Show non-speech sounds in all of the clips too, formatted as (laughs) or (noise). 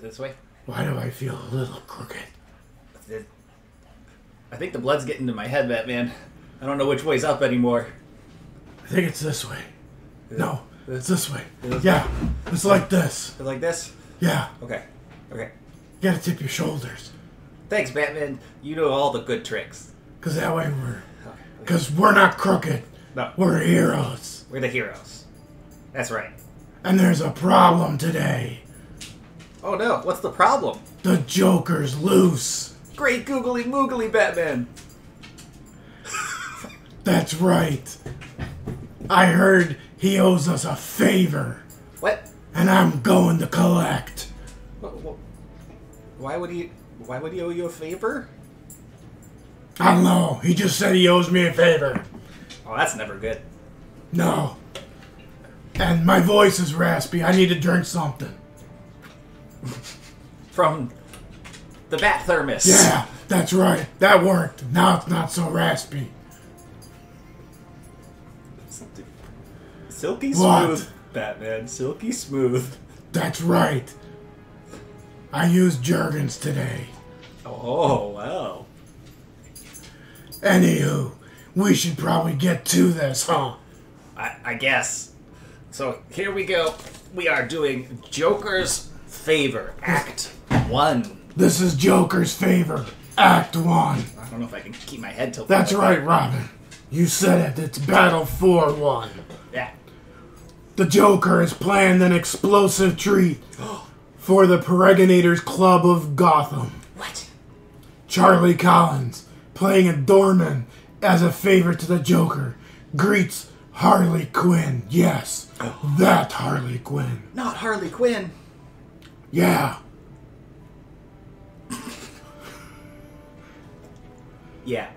this way. Why do I feel a little crooked? It- I think the blood's getting to my head, Batman. I don't know which way's up anymore. I think it's this way. No, it's this way. This- Yeah, it's like this. Is it like this? Yeah, Okay. Okay. you gotta tip your shoulders. Thanks, Batman. You know all the good tricks. Cause that way we're, Okay. cause we're not crooked. No, We're heroes. we're the heroes. That's right. And there's a problem today. Oh no, what's the problem? The Joker's loose. Great googly moogly, Batman. (laughs) That's right. I heard he owes us a favor, What? and I'm going to collect. Wh- wh- Why would he? Why would he owe you a favor? I don't know. He just said he owes me a favor. Oh, that's never good. No. And my voice is raspy. I need to drink something. From the Bat Thermos. Yeah, that's right. That worked. Now it's not so raspy. Silky What? smooth, Batman. Silky smooth. That's right. I used Jergens today. Oh wow. Anywho, we should probably get to this, huh? I, I guess. So here we go. We are doing Joker's Favor, Act One. This is Joker's favor. Act 1. I don't know if I can keep my head tilted. That's like right, Robin. You said it. It's Battle 4 1. Yeah. The Joker has planned an explosive treat (gasps) for the Peregrinators Club of Gotham. What? Charlie Collins, playing a doorman as a favor to the Joker, greets Harley Quinn. Yes, (gasps) that Harley Quinn. Not Harley Quinn. Yeah, Yeah.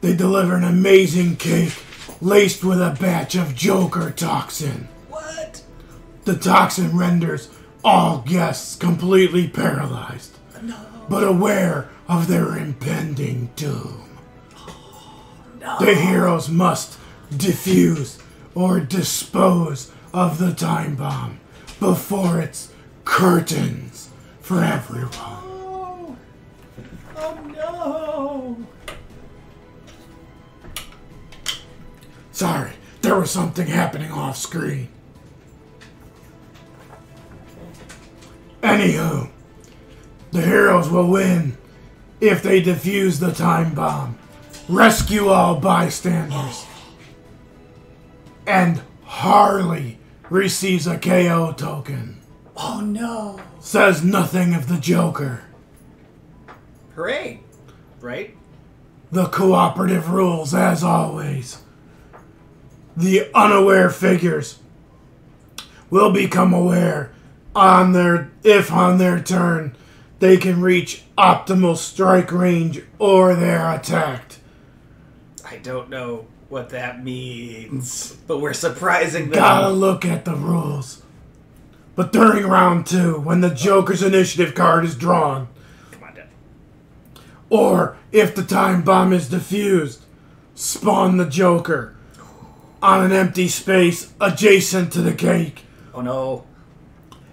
they deliver an amazing cake laced with a batch of Joker toxin. What? The toxin renders all guests completely paralyzed, No. but aware of their impending doom. The heroes must defuse or dispose of the time bomb before it's curtains for everyone. Oh. Oh no. Sorry, there was something happening off screen. Anywho, the heroes will win if they defuse the time bomb, rescue all bystanders, and Harley receives a KO token. Oh no. Says nothing of the Joker. Hooray. Right? The cooperative rules, as always. The unaware figures will become aware on their if on their turn they can reach optimal strike range or they're attacked. I don't know what that means, but we're surprising them. Gotta look at the rules. But during round two, when the Joker's initiative card is drawn, Come on, Dad. or if the time bomb is defused, spawn the Joker on an empty space adjacent to the cake, Oh no.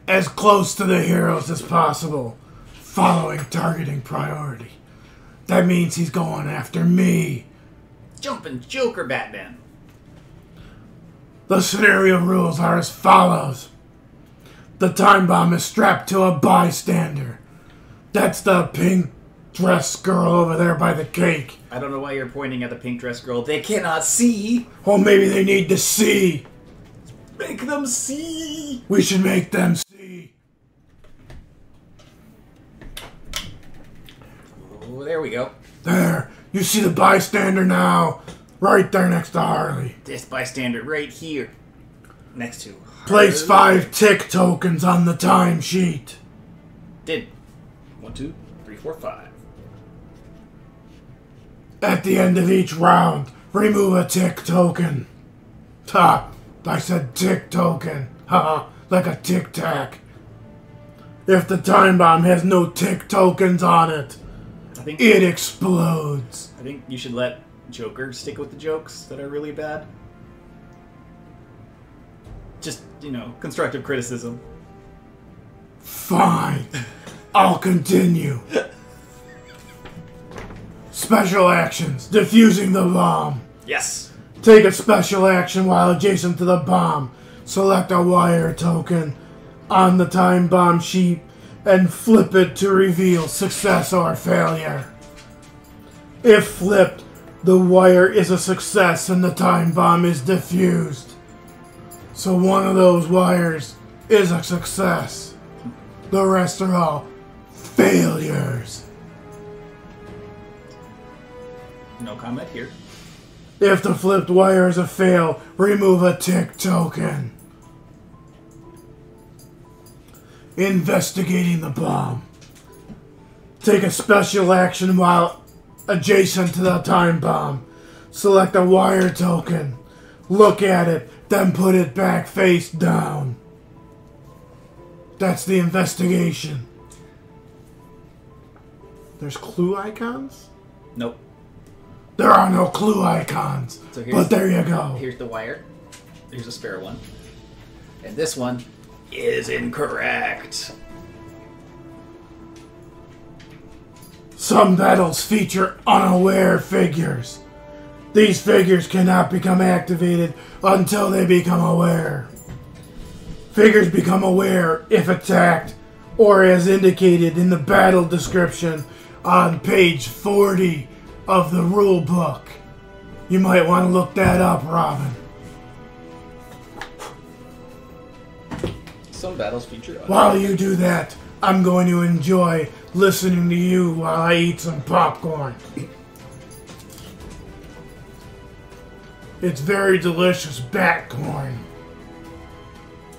as close to the heroes as possible, following targeting priority. That means he's going after me. Jumping Joker Batman. The scenario rules are as follows The time bomb is strapped to a bystander. That's the pink dress girl over there by the cake. I don't know why you're pointing at the pink dress girl. They cannot see. Or maybe they need to see. Make them see. We should make them see. Oh, there we go. There, you see the bystander now, right there next to Harley. This bystander right here. Next to. Harley. Place five tick tokens on the timesheet. Did. One, two, three, four, five. At the end of each round, remove a tick token. Ha! I said tick token. Ha! like a tic tac. If the time bomb has no tick tokens on it, I think. it explodes. I think you should let Joker stick with the jokes that are really bad. Just, you know, constructive criticism. Fine. I'll continue. Special actions. Defusing the bomb. Yes. Take a special action while adjacent to the bomb. Select a wire token on the time bomb sheet and flip it to reveal success or failure. If flipped, the wire is a success and the time bomb is diffused. So one of those wires is a success. The rest are all failures. No comment here. If the flipped wire is a fail, remove a tick token. Investigating the bomb. Take a special action while adjacent to the time bomb. Select a wire token. Look at it, then put it back face down. That's the investigation. There's clue icons? Nope. There are no clue icons. So here's- but there you go. Here's the wire. Here's a spare one. And this one is incorrect. Some battles feature unaware figures. These figures cannot become activated until they become aware. Figures become aware if attacked, or as indicated in the battle description on page 40 of the rule book. You might want to look that up, Robin. Some battles feature. While you do that, I'm going to enjoy listening to you while I eat some popcorn. It's very delicious bat corn.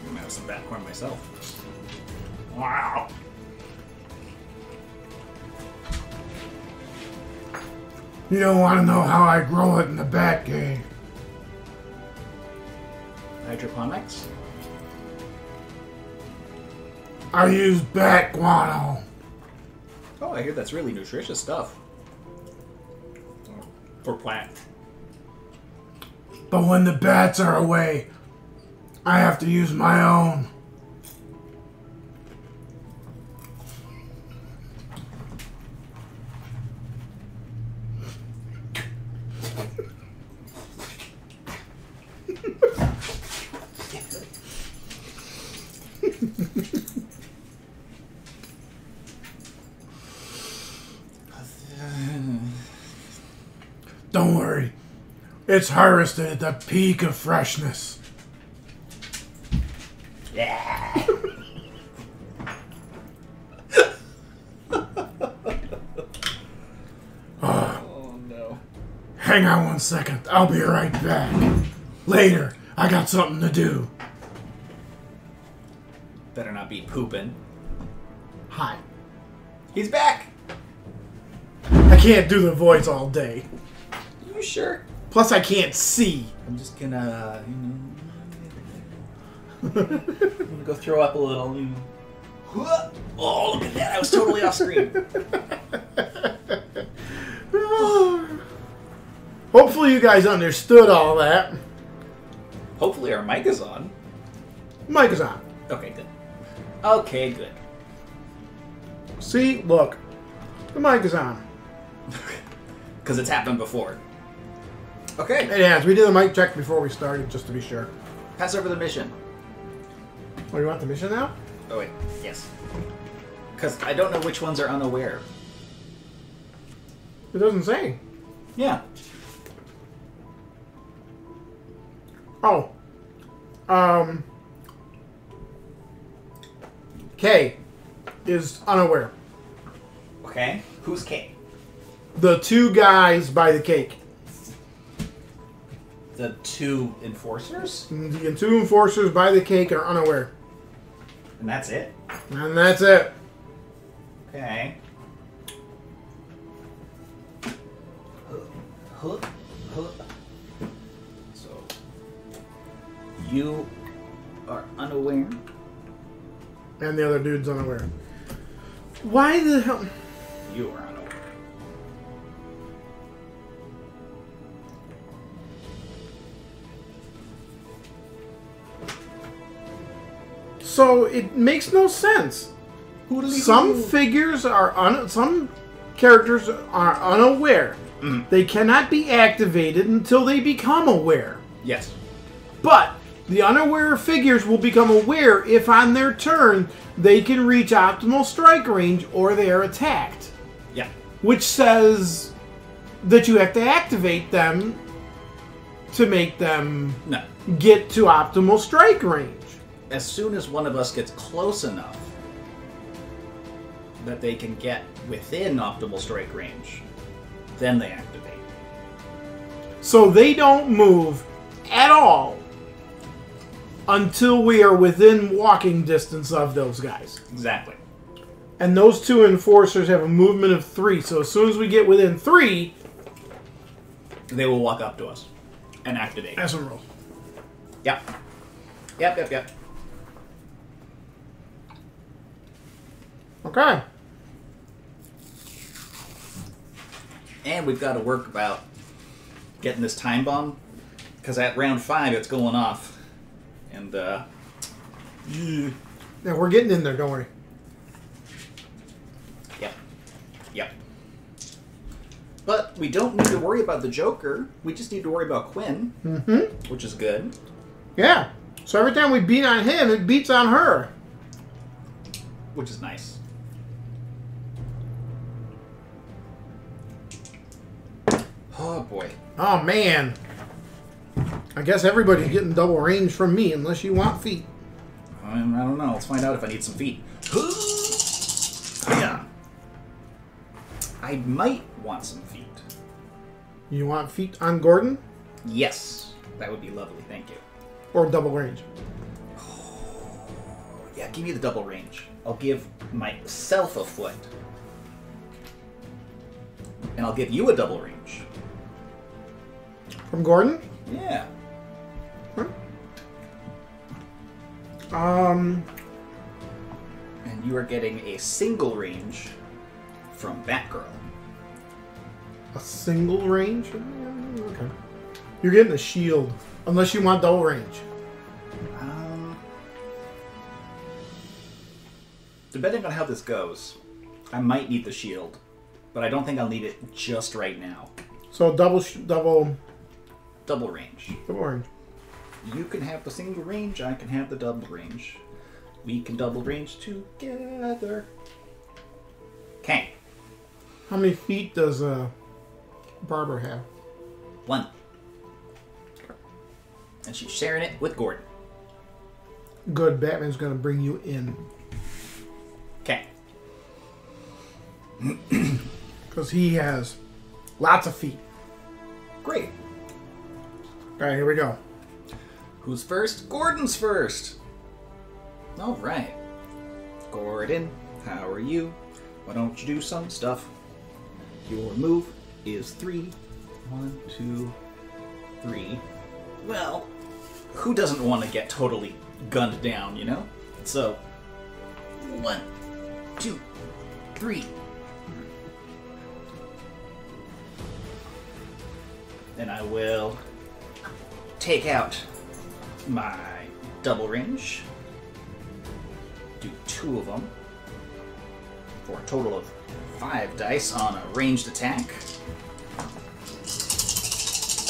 I'm gonna have some bat corn myself. Wow. You don't want to know how I grow it in the bat cave. Hydroponics? I use bat guano. Oh, I hear that's really nutritious stuff. For plant. But when the bats are away, I have to use my own. Don't worry. It's harvested at the peak of freshness. Yeah. (laughs) oh no. Hang on one second. I'll be right back. Later. I got something to do. Better not be pooping. Hi. He's back! I can't do the voice all day. You sure? Plus, I can't see. I'm just gonna, you know. (laughs) I'm gonna go throw up a little. You know. Oh, look at that! I was totally off screen. (sighs) Hopefully, you guys understood all that. Hopefully, our mic is on. Mic is on. Okay, good. Okay, good. See? Look. The mic is on. (laughs) Because it's happened before. Okay, It has. We did a mic check before we started, just to be sure. pass over the mission. Oh, you want the mission now? Oh wait, yes. Because I don't know which ones are unaware. It doesn't say. Yeah. Oh. Um. K is unaware. Okay. Who's K? The two guys by the cake. The two enforcers, The two enforcers by the cake are unaware. and that's it. And that's it. Okay. So you are unaware. And the other dude's unaware. Why the hell? You are So it makes no sense. Some figures are un- some characters are unaware. Mm. They cannot be activated until they become aware. Yes. But the unaware figures will become aware if on their turn they can reach optimal strike range or they are attacked, Yeah. which says that you have to activate them to make them No. get to optimal strike range. As soon as one of us gets close enough that they can get within optimal strike range, then they activate. So they don't move at all until we are within walking distance of those guys. Exactly. And those two enforcers have a movement of three. So as soon as we get within three, They will walk up to us and activate. that's a roll. Yep. Yep, yep, yep. Okay. And we've got to work about getting this time bomb because at round five it's going off, and uh, Yeah, we're getting in there. Don't worry. yep, yep. But we don't need to worry about the Joker. We just need to worry about Quinn, Mm-hmm. which is good. Yeah. So every time we beat on him, it beats on her. Which is nice. Oh boy. Oh man. I guess everybody's getting double range from me unless you want feet. Um, I don't know. Let's find out if I need some feet. yeah. I might want some feet. You want feet on Gordon Yes. That would be lovely. Thank you. or double range? (sighs) Yeah, give me the double range. I'll give myself a foot. And I'll give you a double range. From Gordon? Yeah. Um, And you are getting a single range from Batgirl. a single range? Okay. You're getting a shield. Unless you want double range. Um, depending on how this goes, I might need the shield, but I don't think I'll need it just right now. So double, double, Double range. double range. You can have the single range, I can have the double range. We can double range together. Okay, How many feet does uh, Barbara have? one. And she's sharing it with Gordon. Good. Batman's gonna bring you in Okay. (clears throat) because he has lots of feet. Great. All right, here we go. Who's first? Gordon's first. All right. Gordon, how are you? Why don't you do some stuff? Your move is three. One, two, three. Well, who doesn't want to get totally gunned down, you know? So, one, two, three. Then I will take out my double range. Do two of them for a total of five dice on a ranged attack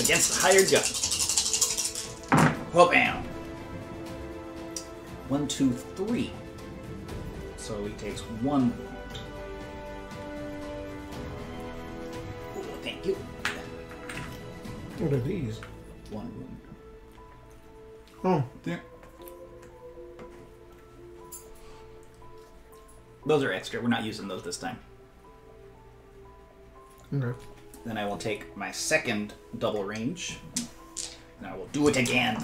against the hired gun. Whoop bam. One, two, three. So he takes one wound. Thank you. What are these? One wound. Oh, There. Those are extra. We're not using those this time. okay. Then I will take my second double range. And I will do it again.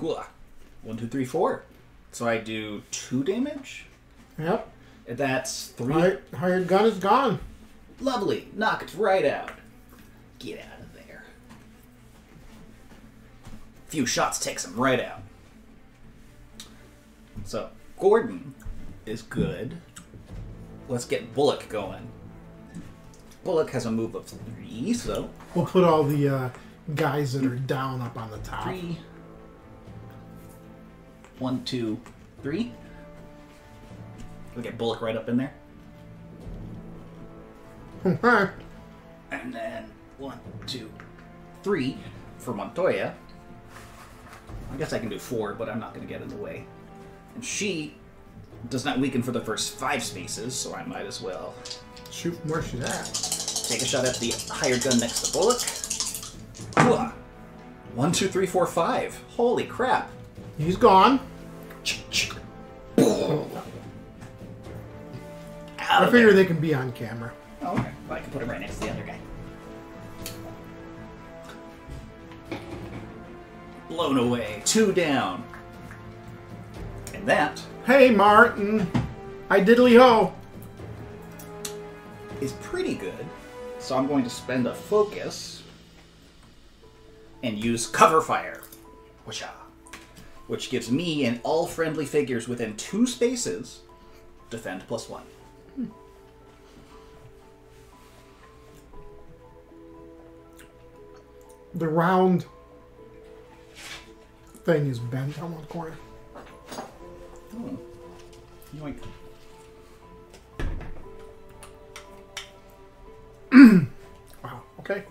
Hooah. One, two, three, four. So I do two damage. Yep. That's three. Hired, hired gun is gone. Lovely. Knock it right out. Get out of there. A Few shots takes him right out. So, Gordon is good. Let's get Bullock going. Bullock has a move of three, so We'll put all the uh, guys that are down up on the top. three. one, two, three. We'll get Bullock right up in there. (laughs) And then one, two, three for Montoya. I guess I can do four, but I'm not going to get in the way. And she does not weaken for the first five spaces, so I might as well Shoot where she's at. take a shot at the hired gun next to Bullock. One, two, three, four, five. Holy crap. He's gone. Out I figure they can be on camera. Oh, okay. Well, I can put him right next to the other guy. Blown away. Two down. And that Hey, Martin. I diddly ho. is pretty good. So I'm going to spend a focus and use cover fire. Whoosha. Which gives me and all friendly figures within two spaces defend plus one. The round thing is bent on one corner. Oh. Yoink. (clears throat) Wow. Okay.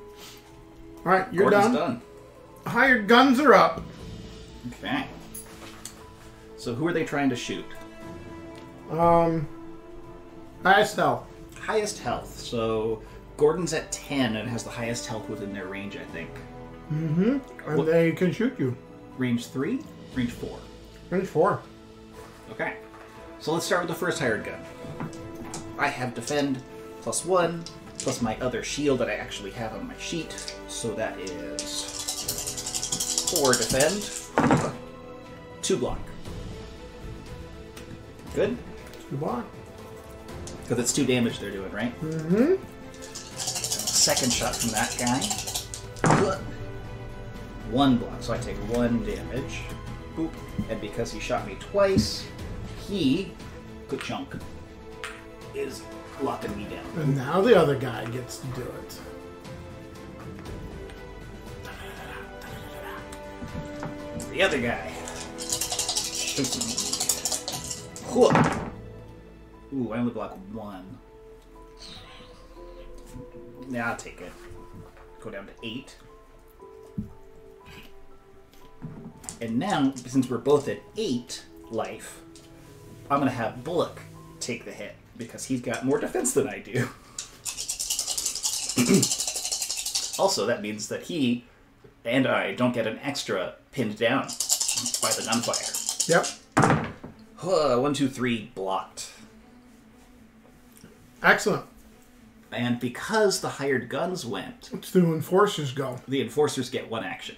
All right, you're Gordon's done. done. Hired guns are up. Okay. So who are they trying to shoot? Um, ISL. Highest health. So Gordon's at 10 and has the highest health within their range, I think. And What- they can shoot you. Range 3? Range 4. Range four. Okay. So let's start with the first hired gun. I have defend plus 1 plus my other shield that I actually have on my sheet. So that is 4 defend, 2 block. Good? Two block. Because it's 2 damage they're doing, right? Mm-hmm. Second shot from that guy. One block, so I take one damage. Boop. And because he shot me twice, he, good chunk, is locking me down. And now the other guy gets to do it. The other guy shoots me. Ooh, I only block one. Yeah, I'll take it. Go down to eight. And now, since we're both at eight life, I'm gonna have Bullock take the hit because he's got more defense than I do. (clears throat) also, that means that he and I don't get an extra pinned down by the gunfire. Yep. Uh, one, two, three, blocked. Excellent. And because the hired guns went, Let's do enforcers go. the enforcers get one action.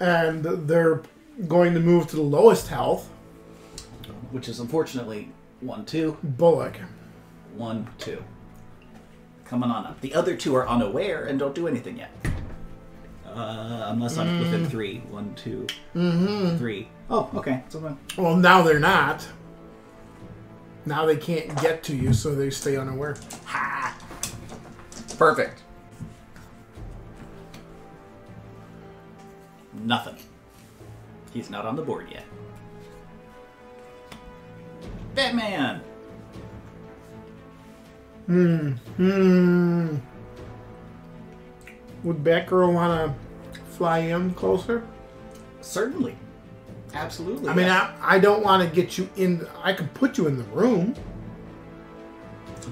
And they're going to move to the lowest health. Which is unfortunately one, two, Bullock. one, two. Coming on up. The other two are unaware and don't do anything yet. Uh, unless I'm within three. One, two, three. Oh, okay. So Well, now they're not. Now they can't get to you, so they stay unaware. ha! Perfect. Nothing. He's not on the board yet. Batman! Hmm. Hmm. Would Batgirl want to fly in closer? Certainly. Absolutely. I mean. I, I don't want to get you in. I can put you in the room.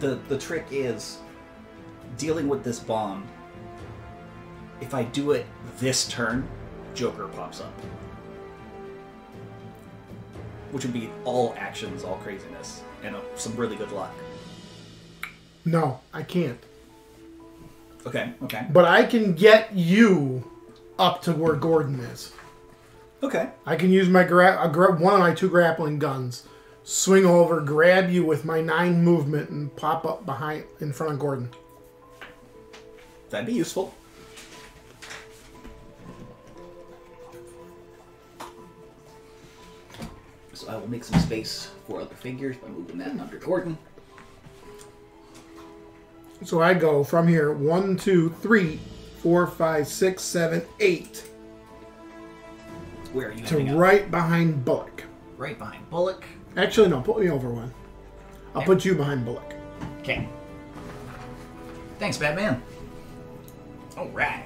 the the trick is dealing with this bomb. If I do it this turn, Joker pops up, which would be all actions, all craziness, and uh, some really good luck. No, I can't. Okay. Okay. But I can get you up to where Gordon is. Okay. I can use my gra- gra- one of my two grappling guns, swing over, grab you with my nine movement, and pop up behind in front of Gordon. That'd be useful. So I will make some space for other figures by moving that hmm. under Gordon. So I go from here one, two, three, four, five, six, seven, eight. Where are you to ending up? right behind Bullock. Right behind Bullock. Actually, no, put me over one. I'll There. put you behind Bullock. Okay. Thanks, Batman. All right.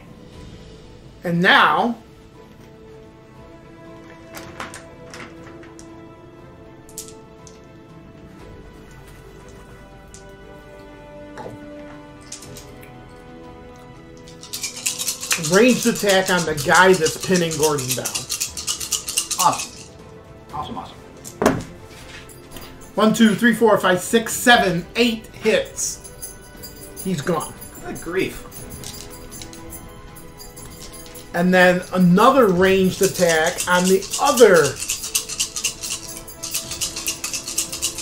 And now, ranged attack on the guy that's pinning Gordon down. Awesome. Awesome, awesome. One, two, three, four, five, six, seven, eight hits. He's gone. Good grief. And then another ranged attack on the other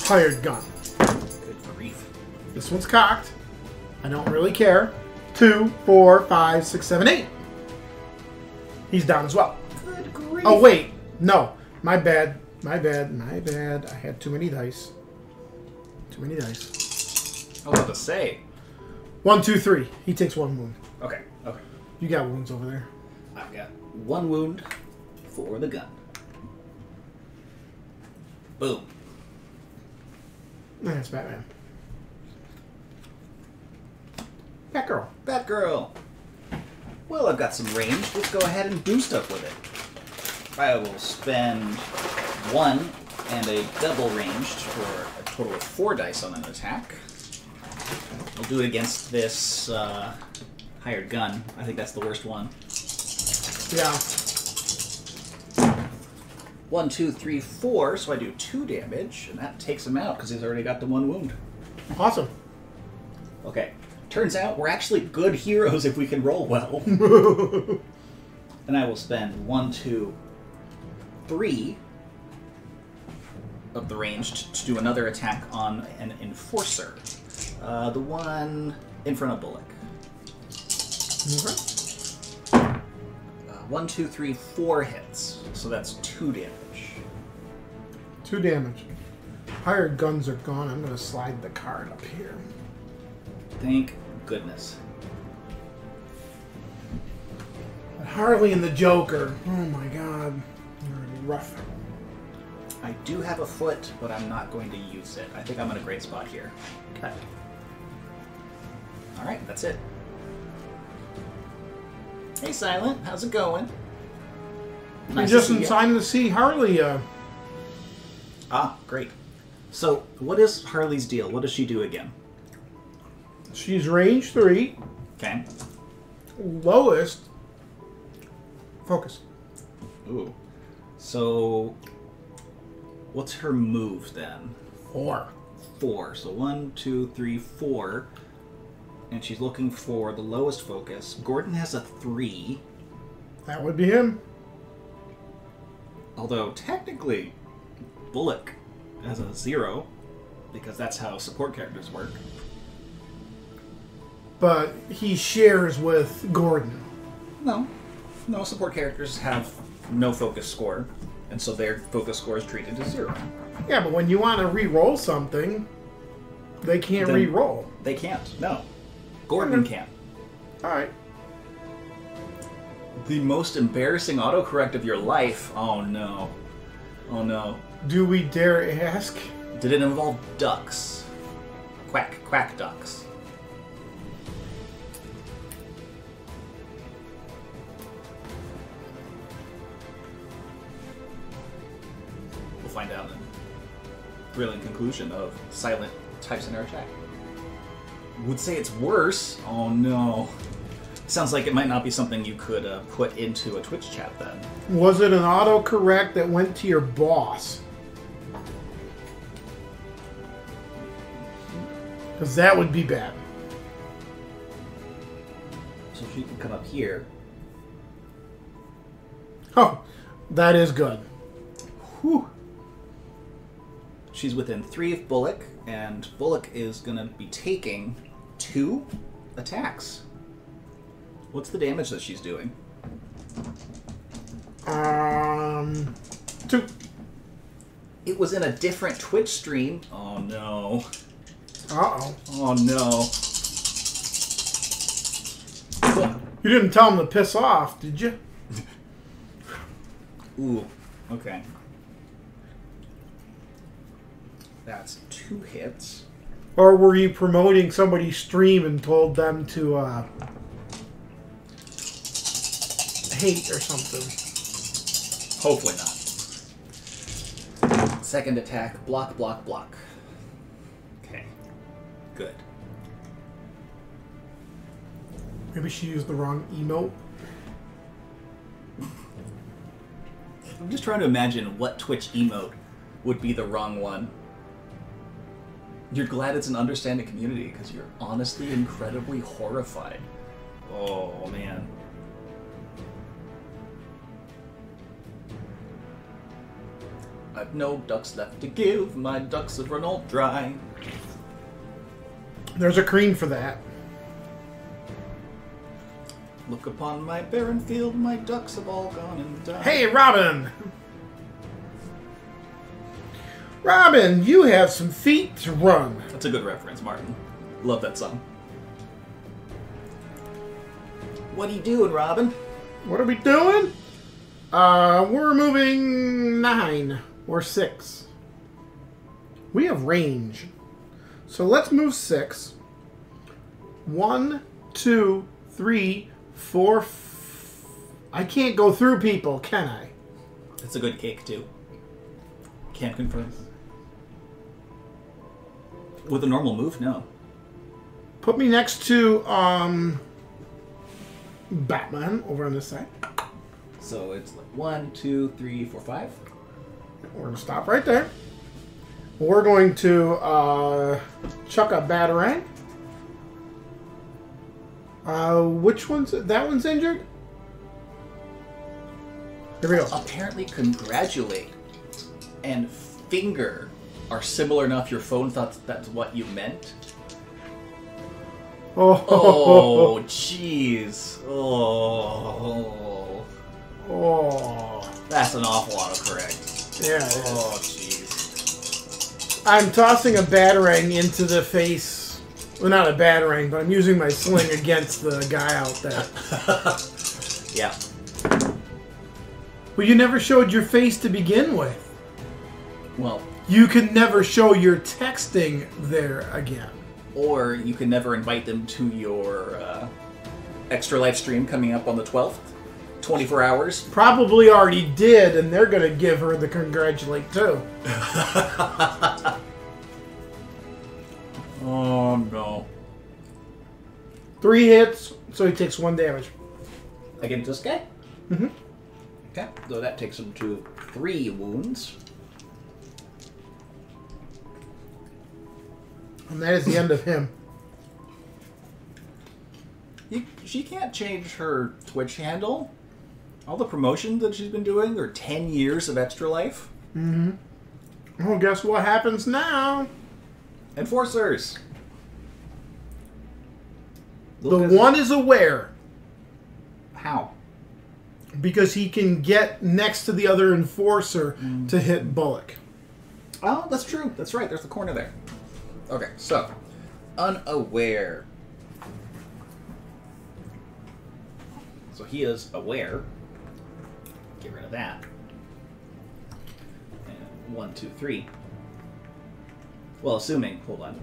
hired gun. Good grief. This one's cocked. I don't really care. Two, four, five, six, seven, eight. He's down as well. Good grief. Oh, wait. No. My bad. My bad. My bad. I had too many dice. Too many dice. I was about to say. One, two, three. He takes one wound. Okay, okay. You got wounds over there. I've got one wound for the gun. Boom. That's Batman. Batgirl. Batgirl. Well, I've got some range. Let's go ahead and boost up with it. I will spend one and a double ranged for a total of four dice on an attack. I'll do it against this uh, hired gun. I think that's the worst one. Yeah. One, two, three, four. So I do two damage, and that takes him out because he's already got the one wound. Awesome. Okay. Turns out we're actually good heroes if we can roll well. (laughs) and I will spend one, two, three of the ranged to do another attack on an enforcer. Uh, the one in front of Bullock. Okay. Uh, one, two, three, four hits. So that's two damage. Two damage. Hired guns are gone. I'm going to slide the card up here. Thank goodness. But Harley and the Joker. Oh my god. Rough. I do have a foot, but I'm not going to use it. I think I'm in a great spot here. Okay. All right, that's it. Hey, Silent, how's it going? Nice just in time to see Harley. Uh, Ah, great. So, what is Harley's deal? What does she do again? She's range three. Okay. Lowest. Focus. Ooh. So, what's her move then? Four. Four. So one, two, three, four. And she's looking for the lowest focus. Gordon has a three, That would be him. although technically, Bullock has a zero, because that's how support characters work. But he shares with Gordon. No, no support characters have no focus score, and so their focus score is treated as zero. Yeah, but when you want to re-roll something, they can't Then- re-roll. They can't. No, Gordon mm-hmm. can. All right. The most embarrassing autocorrect of your life. Oh no. Oh no. Do we dare ask? Did it involve ducks? Quack, quack ducks. Thrilling conclusion of Silent types in our attack. Would say it's worse. Oh no. Sounds like it might not be something you could uh, put into a Twitch chat then. Was it an autocorrect that went to your boss? Because that would be bad. So she can come up here. Oh, that is good. Whew. She's within three of Bullock, and Bullock is gonna be taking two attacks. What's the damage that she's doing? Um, two. It was in a different Twitch stream. Oh no. Uh oh. Oh no. You didn't tell him to piss off, did you? Ooh, okay. That's two hits. Or were you promoting somebody's stream and told them to uh, hate or something? Hopefully not. Second attack, block, block, block. Okay. Good. Maybe she used the wrong emote. I'm just trying to imagine what Twitch emote would be the wrong one. You're glad it's an understanding community because you're honestly incredibly horrified. Oh man. I've no ducks left to give, my ducks have run all dry. There's a cream for that. Look upon my barren field, my ducks have all gone and died. Hey, Robin! Robin, you have some feet to run. That's a good reference, Martin. Love that song. What are you doing, Robin? What are we doing? Uh, we're moving nine or six. We have range. So let's move six. One, two, three, four. F- I can't go through people, can I? It's a good cake, too. Can't confirm. With a normal move, no. Put me next to um Batman over on this side. So it's like one, two, three, four, five. We're gonna stop right there. We're going to uh, chuck a batarang. Uh, which one's that one's injured? Here we go. Apparently, congratulate and finger are similar enough your phone thought that's what you meant. Oh, Oh, (laughs) jeez. Oh. oh, That's an awful autocorrect. yeah. Oh, jeez. I'm tossing a batarang into the face. Well, not a batarang, but I'm using my sling against the guy out there. (laughs) Yeah. Well, you never showed your face to begin with. Well, You can never show your texting there again. or you can never invite them to your uh, extra life stream coming up on the 12th. 24 hours. Probably already did, and they're gonna give her the congratulate too. (laughs) Oh, no. Three hits, so he takes one damage. Against this guy? Mhm. Okay, so that takes him to three wounds. And that is the end of him. You, she can't change her Twitch handle. All the promotion that she's been doing are 10 years of extra life. Mm-hmm. Well, guess what happens now? Enforcers! The Look one is aware How? because he can get next to the other enforcer to mm. hit Bullock. Oh, that's true. That's right. There's the corner there. Okay, so unaware. So he is aware. Get rid of that. And one, two, three. Well, assuming. Hold on.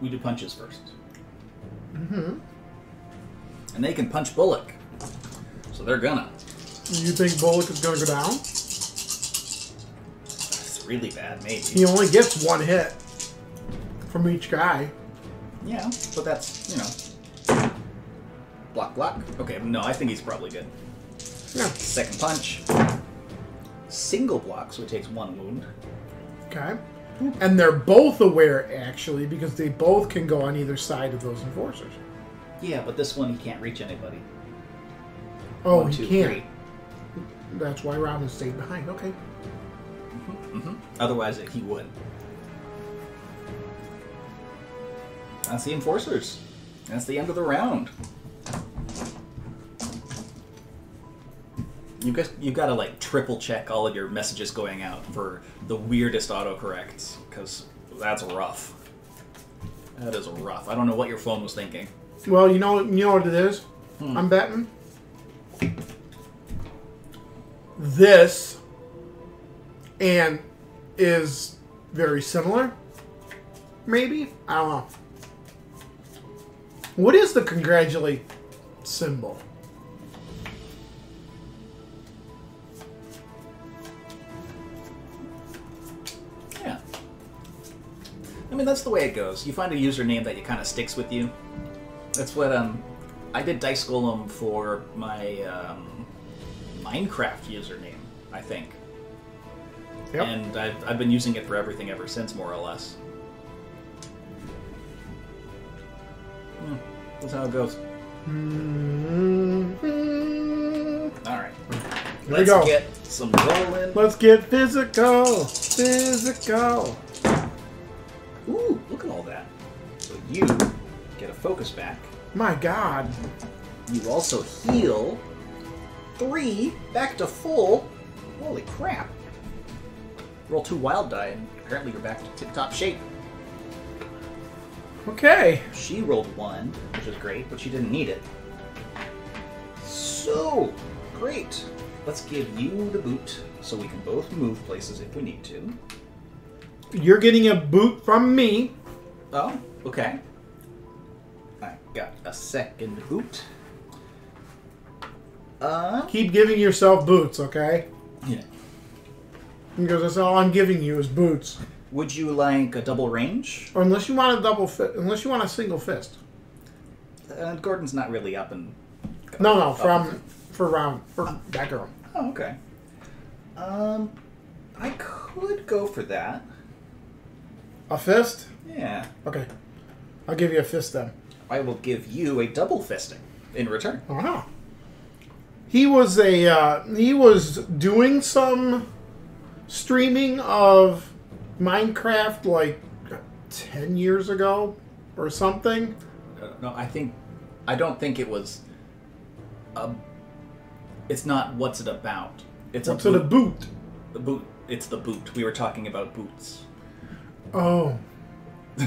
We do punches first. Mm-hmm. And they can punch Bullock. So they're gonna. You think Bullock is gonna go down? Really bad, maybe. He only gets one hit from each guy. Yeah, but that's, you know. Block, block. Okay, no, I think he's probably good. Yeah. Second punch. Single block, so it takes one wound. Okay. And they're both aware, actually, because they both can go on either side of those enforcers. Yeah, but this one he can't reach anybody. Oh, One, he two, can't. three. That's why Robin stayed behind. Okay. Otherwise, he would. That's the enforcers. That's the end of the round. You guys, you got to like triple check all of your messages going out for the weirdest autocorrects, because that's rough. That is rough. I don't know what your phone was thinking. Well, you know, you know what it is. Hmm. I'm betting. this and is very similar. Maybe I don't know. What is the congratulate symbol? Yeah. I mean, that's the way it goes. You find a username that you kind of sticks with you. That's what um, I did Dice Golem for my um, Minecraft username, I think, Yep. and I've, I've been using it for everything ever since, more or less. Hmm, That's how it goes. Mhm. All right, Here let's go. get some rolling. Let's get physical. Physical. Ooh, look at all that. So you get a focus back. My God. You also heal three back to full. Holy crap. Roll two wild die, and apparently you're back to tip top shape. Okay. She rolled one, which is great, but she didn't need it. So, great. Let's give you the boot so we can both move places if we need to. You're getting a boot from me. Oh, okay. I got a second boot. Uh, Keep giving yourself boots, okay? yeah. Because that's all I'm giving you is boots. Would you like a double range? Or unless you want a double fit, unless you want a single fist. Uh, Gordon's not really up and. No, no, from for round for that girl. Oh, okay. Um, I could go for that. A fist? Yeah. Okay. I'll give you a fist then. I will give you a double fisting in return. Oh. He was a uh, he was doing some streaming of Minecraft like ten years ago or something. Uh, no, I think. I don't think it was. A, it's not what's it about. It's What's a it a boot. boot? The boot. It's the boot. We were talking about boots. Oh. (laughs)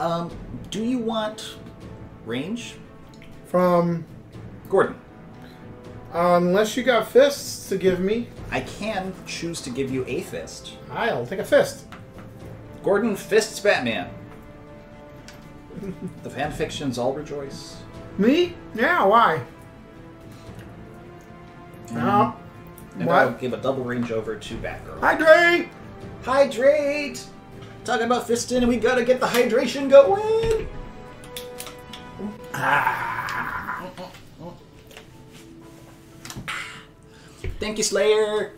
Um. Do you want range, From Gordon? unless you got fists to give me, I can choose to give you a fist. I'll take a fist. Gordon fists Batman. the fan fictions all rejoice. Me? Yeah, why? No. And What? I'll give a double range over to Batgirl. Hydrate! Hydrate! Talking about fisting, and we gotta get the hydration going! Thank you, Slayer!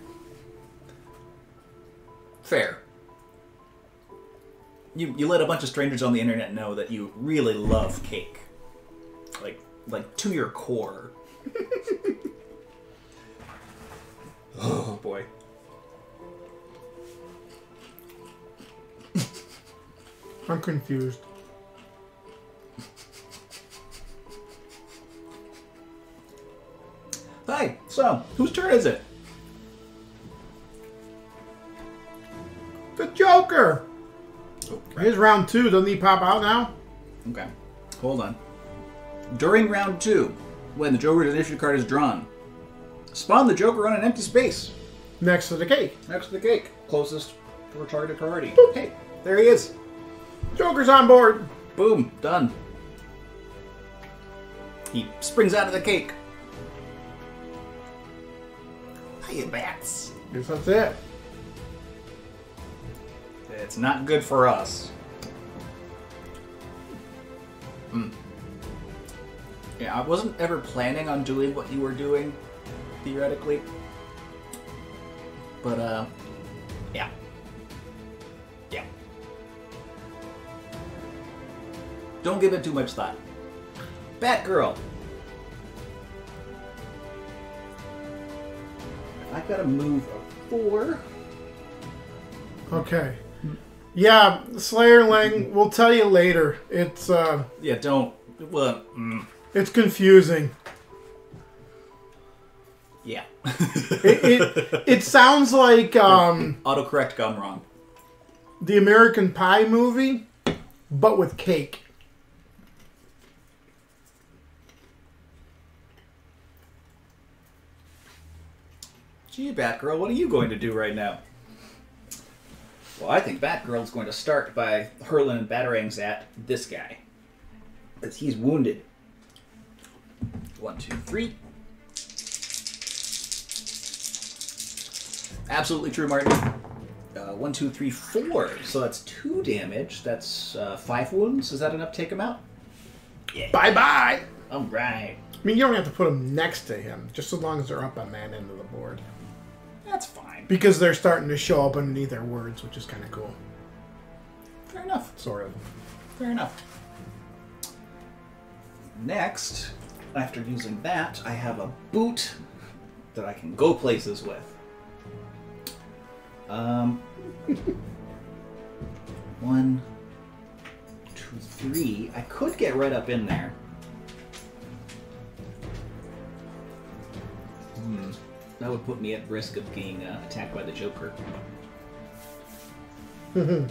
Fair. You, you let a bunch of strangers on the internet know that you really love cake. Like, like to your core. (laughs) oh boy. I'm confused. Hi, so, whose turn is it? The Joker! Here's round two. Doesn't he pop out now? Okay, hold on. During round two, when the Joker's initiative card is drawn, spawn the Joker on an empty space Next to the cake. next to the cake, closest to a targeted priority. Hey, there he is. Joker's on board. Boom, done. He springs out of the cake. Hiya, bats. Guess that's it. It's not good for us. Hmm. Yeah, I wasn't ever planning on doing what you were doing, theoretically. But, uh. Yeah. Don't give it too much thought. Batgirl. I've got to move a four. Okay. Yeah, Slayer Lang, we'll tell you later. It's uh Yeah, don't. Well, mm, it's confusing. yeah. It it, it sounds like um Autocorrect gone wrong. the American Pie movie, but with cake. Gee, Batgirl, what are you going to do right now? Well, I think Batgirl's going to start by hurling batarangs at this guy. Because he's wounded. One, two, three. Absolutely true, Martin. Uh, one, two, three, four. So that's two damage. That's uh, five wounds. Is that enough to take him out? Yeah. Bye bye. All right. I mean, you don't have to put them next to him, just as long as they're up on that end of the board. That's fine. Because they're starting to show up underneath their words, which is kind of cool. Fair enough. Sort of. Fair enough. Next, after using that, I have a boot that I can go places with. Um, (laughs) one, two, three. I could get right up in there. Hmm. That would put me at risk of being uh, attacked by the Joker. (laughs)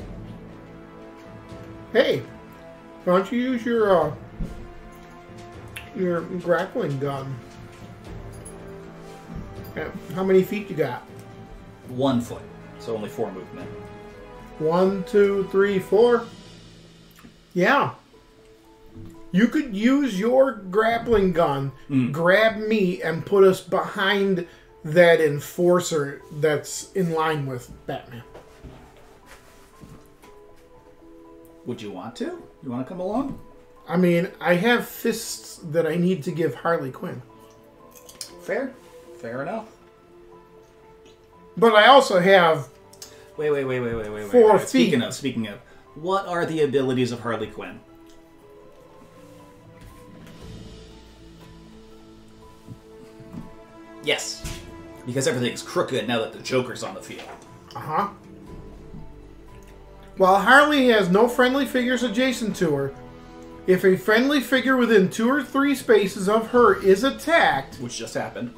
Hey, why don't you use your uh, your grappling gun? How many feet you got? One foot, so only four movement. One, two, three, four. Yeah. You could use your grappling gun, grab me, and put us behind that enforcer that's in line with Batman. Would you want to? You want to come along? I mean, I have fists that I need to give Harley Quinn. Fair. Fair enough. But I also have Wait, wait, wait, wait, wait, wait, wait. Four wait. Speaking of, speaking of, what are the abilities of Harley Quinn? Yes, because everything's crooked now that the Joker's on the field. Uh huh. While Harley has no friendly figures adjacent to her, if a friendly figure within two or three spaces of her is attacked, Which just happened.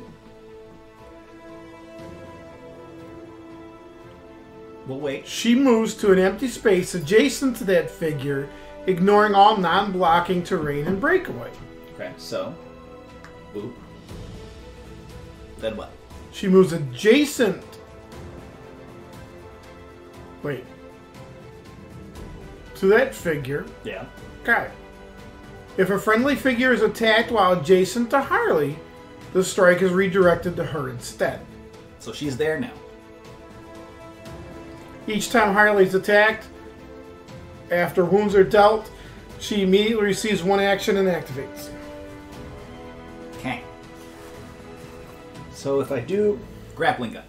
Well, wait. she moves to an empty space adjacent to that figure, ignoring all non blocking terrain and breakaway. Okay, so, boop. Then what? She moves adjacent. Wait. To that figure. Yeah. Okay. If a friendly figure is attacked while adjacent to Harley, the strike is redirected to her instead. So she's there now. Each time Harley's attacked, after wounds are dealt, she immediately receives one action and activates. So if I do grappling gun.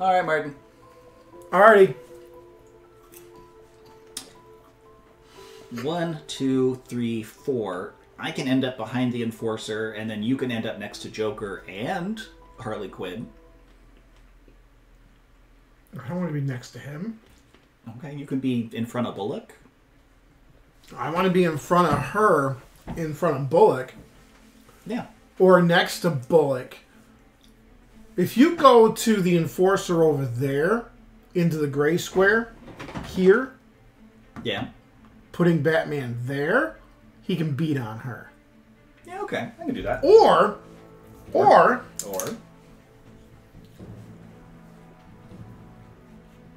All right, Martin. Alrighty. One, two, three, four. I can end up behind the enforcer, and then you can end up next to Joker and Harley Quinn. I don't want to be next to him. Okay, you can be in front of Bullock. I want to be in front of her, in front of Bullock, Yeah. Or next to Bullock. If you go to the enforcer over there, into the gray square, here, Yeah. putting Batman there, he can beat on her. Yeah. Okay, I can do that. Or, or Or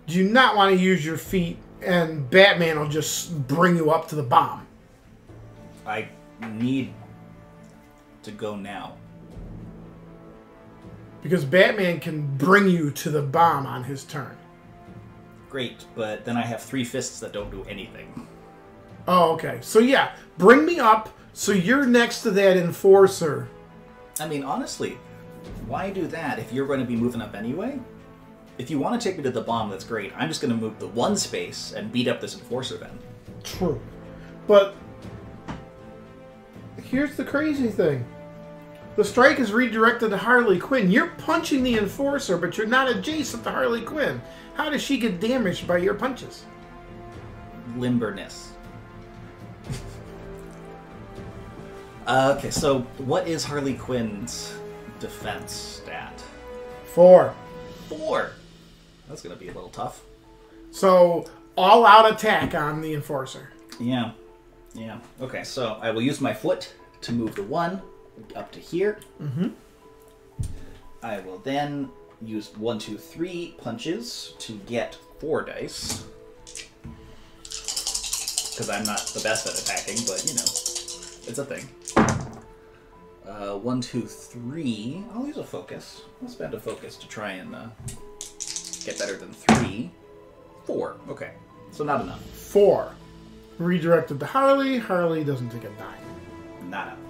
do you not want to use your feet and Batman will just bring you up to the bomb? I need to go now. Because Batman can bring you to the bomb on his turn. Great, but then I have three fists that don't do anything. Oh, okay. So yeah, bring me up so you're next to that enforcer. I mean, honestly, why do that if you're going to be moving up anyway? If you want to take me to the bomb, that's great. I'm just going to move the one space and beat up this enforcer then. True. But here's the crazy thing. The strike is redirected to Harley Quinn. You're punching the enforcer, but you're not adjacent to Harley Quinn. How does she get damaged by your punches? Limberness. (laughs) Uh, okay, so what is Harley Quinn's defense stat? Four. Four. That's going to be a little tough. So all out attack on the enforcer. Yeah. Yeah. Okay, so I will use my foot to move the one up to here. Mm-hmm. I will then use one, two, three punches to get four dice. Because I'm not the best at attacking, but you know, it's a thing. Uh, one, two, three. I'll use a focus. I'll spend a focus to try and uh, get better than three. Four. Okay. So not enough. Four. Redirected to Harley. Harley doesn't take a dime. Not enough.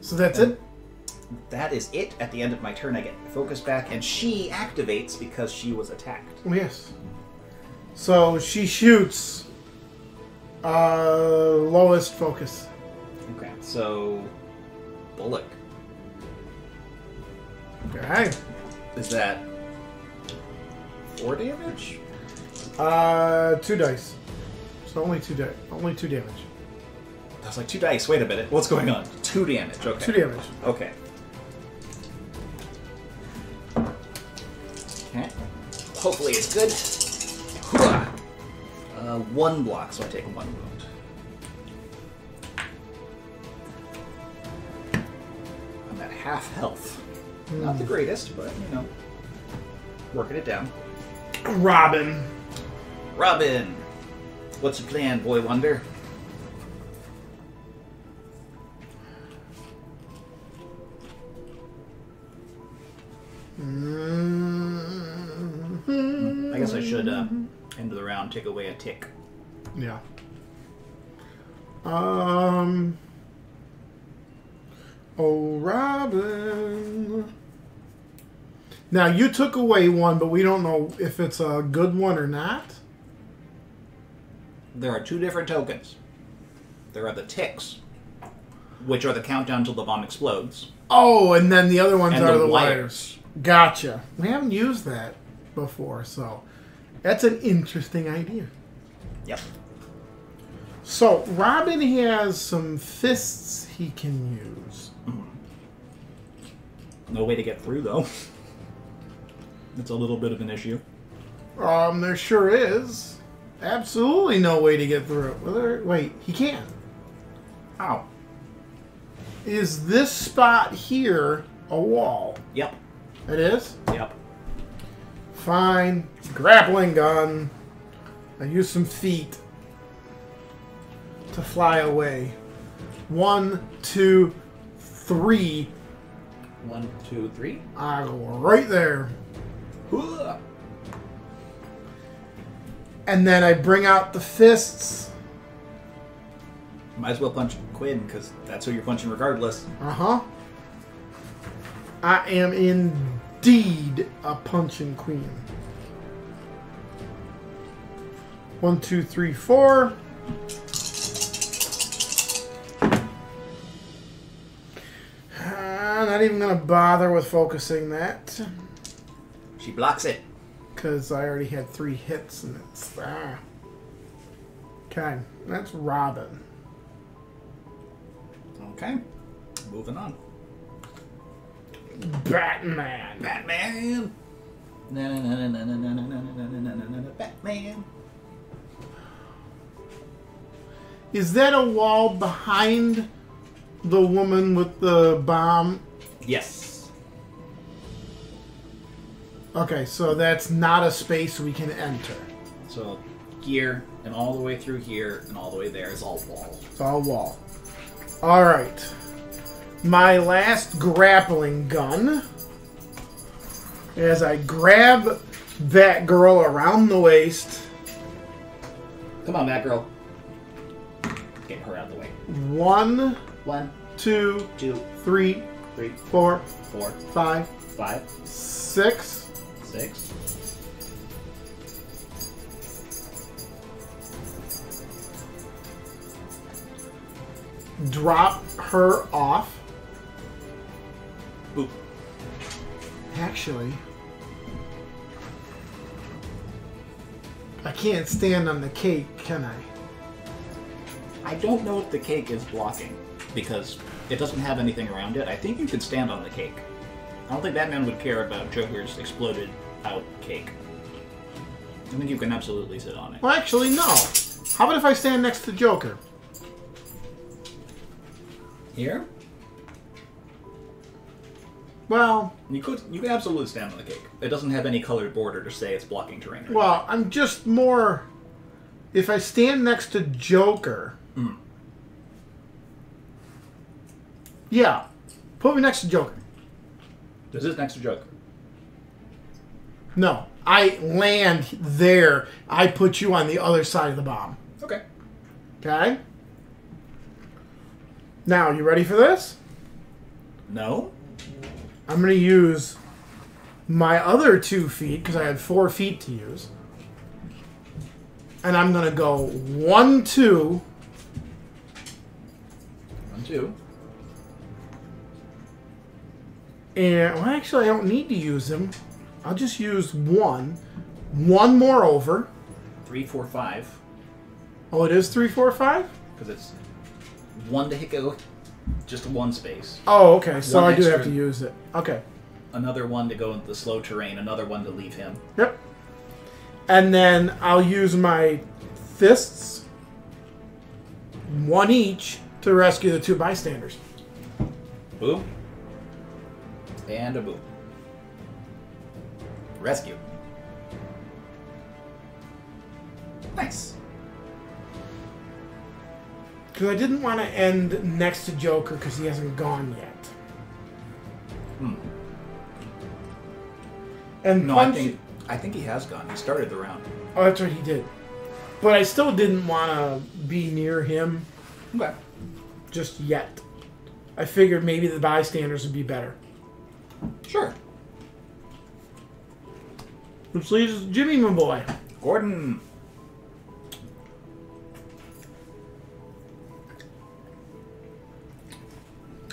So that's it? That is it. At the end of my turn, I get focus back, and she activates because she was attacked. Oh yes. So she shoots uh, lowest focus. Okay, so bullock Okay. is that four damage? Uh, two dice. So only two di- only two damage. I was like two dice. Wait a minute, what's going on? Two damage. Okay. Two damage. Okay. Okay. Hopefully it's good. Uh, one block, so I take one wound. I'm at half health. Not the greatest, but you know, working it down. Robin. Robin, what's your plan, boy wonder? I guess I should uh, end of the round take away a tick. Yeah. Um. Oh, Robin. Now you took away one, but we don't know if it's a good one or not. There are two different tokens. There are the ticks, which are the countdown till the bomb explodes, Oh, and then the other ones and are the, the. Gotcha. We haven't used that before, so that's an interesting idea. Yep. So Robin has some fists he can use. No way to get through though. It's a little bit of an issue. Um, there sure is. Absolutely no way to get through it. Well, there- wait, he can. Ow. Is this spot here a wall? Yep. It is? Yep. Fine. Grappling gun. I use some feet to fly away. One, two, three. One, two, three. I go right there. And then I bring out the fists. Might as well punch Quinn because that's who you're punching regardless. Uh huh. I am indeed a punching queen. One, two, three, four. I'm not even gonna bother with focusing that She blocks it. because I already had three hits and it's ah. Okay, that's Robin. Okay. Moving on. Batman. Batman. Na na na na na na na na na na na na na na Batman. Is that a wall behind the woman with the bomb? Yes. Okay, so that's not a space we can enter. So here and all the way through here and all the way there is all wall. It's all wall. All right. My last grappling gun. As I grab that girl around the waist, Come on, that girl. Get her out of the way. one, One, two, two, three, three, four, four, five, five, six. six. Drop her off. Actually, I can't stand on the cake, can I? I don't know if the cake is blocking because it doesn't have anything around it. I think you could stand on the cake. I don't think Batman would care about Joker's exploded out cake. I think you can absolutely sit on it. Well, actually, no. How about if I stand next to Joker? Here? Well, You could you can absolutely stand on the cake. It doesn't have any colored border to say it's blocking terrain. well, I'm just more. If I stand next to Joker. Mm. Yeah. Put me next to Joker. This is next to Joker. No. I land there. I put you on the other side of the bomb. Okay. Okay? Now, you ready for this? No? I'm going to use my other two feet because I had four feet to use. And I'm going to go one, two, One, two. and well, actually, I don't need to use them. I'll just use one. One more over. Three, four, five. Oh, it is three, four, five? Because it's one to hit go just one space. Oh, okay. So One I do have to use it. Okay. Another one to go into the slow terrain, another one to leave him. Yep. And then I'll use my fists, one each, to rescue the two bystanders. Boom. And a boom. Rescue. Nice. Because I didn't want to end next to Joker because he hasn't gone yet. Hmm. And No, I think I think he has gone. He started the round. Oh, that's right, he did. But I still didn't want to be near him Okay. just yet. I figured maybe the bystanders would be better. Sure. Which leaves Jimmy, my boy. Gordon.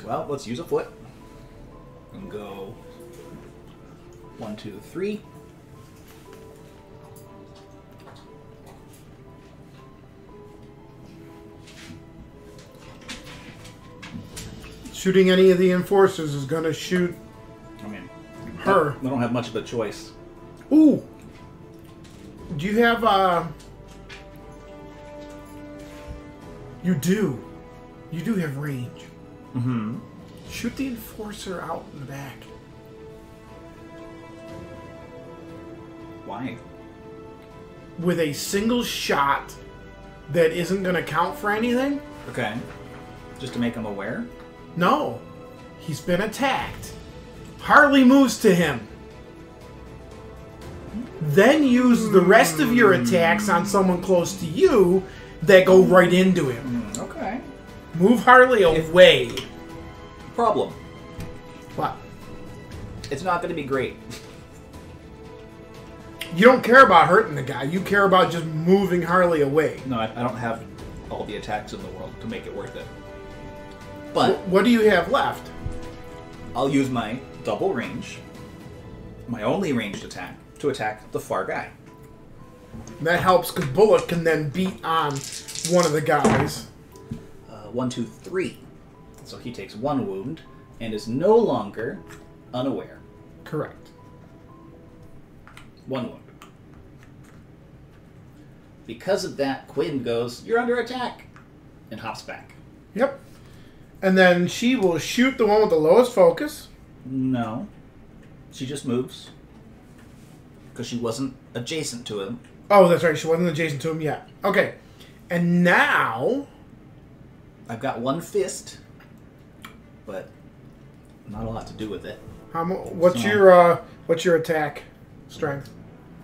Well, let's use a foot. And go one, two, three. Shooting any of the enforcers is going to shoot I mean, her. I don't have much of a choice. Ooh. Do you have uh You do. You do have range. Mm-hmm. Shoot the enforcer out in the back. Why? With a single shot that isn't gonna count for anything? Okay. Just to make him aware? No. He's been attacked. Harley moves to him. Then use the rest of your attacks on someone close to you that go right into him. Move Harley away. Problem. What? It's not going to be great. You don't care about hurting the guy. You care about just moving Harley away. No, I, I don't have all the attacks in the world to make it worth it. But What do you have left? I'll use my double range, my only ranged attack, to attack the far guy. That helps because Bullock can then beat on one of the guys. One, two, three. So he takes one wound and is no longer unaware. Correct. One wound. Because of that, Quinn goes, You're under attack! And hops back. Yep. And then she will shoot the one with the lowest focus. No. She just moves. Because she wasn't adjacent to him. Oh, that's right. She wasn't adjacent to him yet. Okay. And now, I've got one fist, but not a lot to do with it. how, mo- what's So- your uh, what's your attack strength?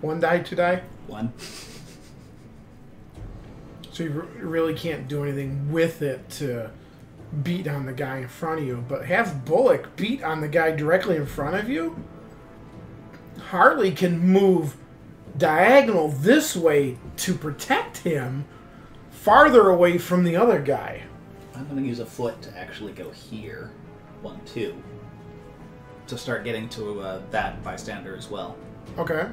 One die, two die. One. So you r- really can't do anything with it to beat on the guy in front of you. But have Bullock beat on the guy directly in front of you. Harley can move diagonal this way to protect him farther away from the other guy. I'm going to use a foot to actually go here. One, two. To start getting to uh, that bystander as well. Okay.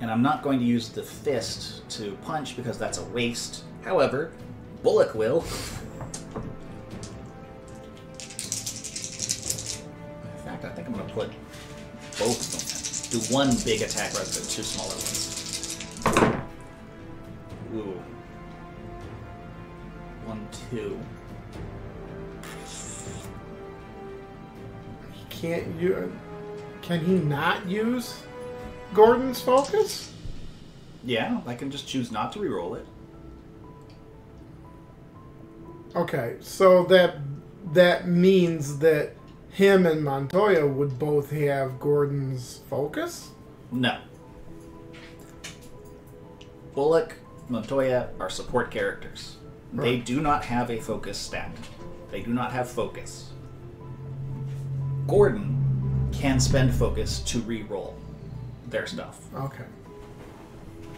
And I'm not going to use the fist to punch because that's a waste. However, Bullock will. (laughs) In fact, I think I'm going to put both of them in. Do one big attack rather than two smaller ones. Ooh. One, two. Can't you can he not use Gordon's focus? Yeah, I can just choose not to re-roll it. Okay, so that that means that him and Montoya would both have Gordon's focus? No. Bullock, Montoya are support characters. They do not have a focus stat. They do not have focus. Gordon can spend focus to re-roll their stuff. Okay.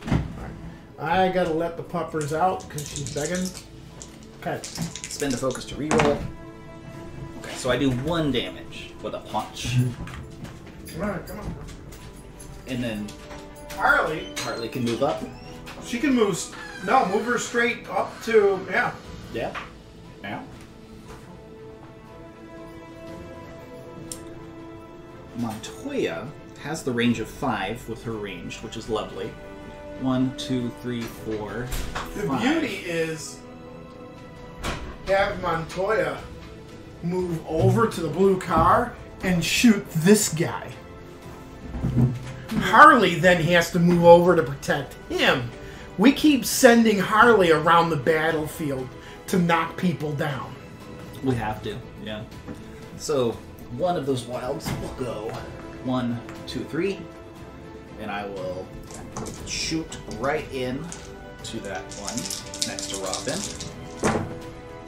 Alright. I gotta let the puppers out because she's begging. Okay. Spend the focus to re-roll. Okay, so I do one damage with a punch, Come on, come on. and then Harley, Hartley can move up. she can move. s- No, move her straight up to. Yeah. Yeah. Yeah. Montoya has the range of five with her ranged, which is lovely. One, two, three, four. The five. beauty is have Montoya move over to the blue car and shoot this guy. Harley then has to move over to protect him. We keep sending Harley around the battlefield to knock people down. We have to, yeah. So one of those wilds will go one, two, three, and I will shoot right in to that one next to Robin.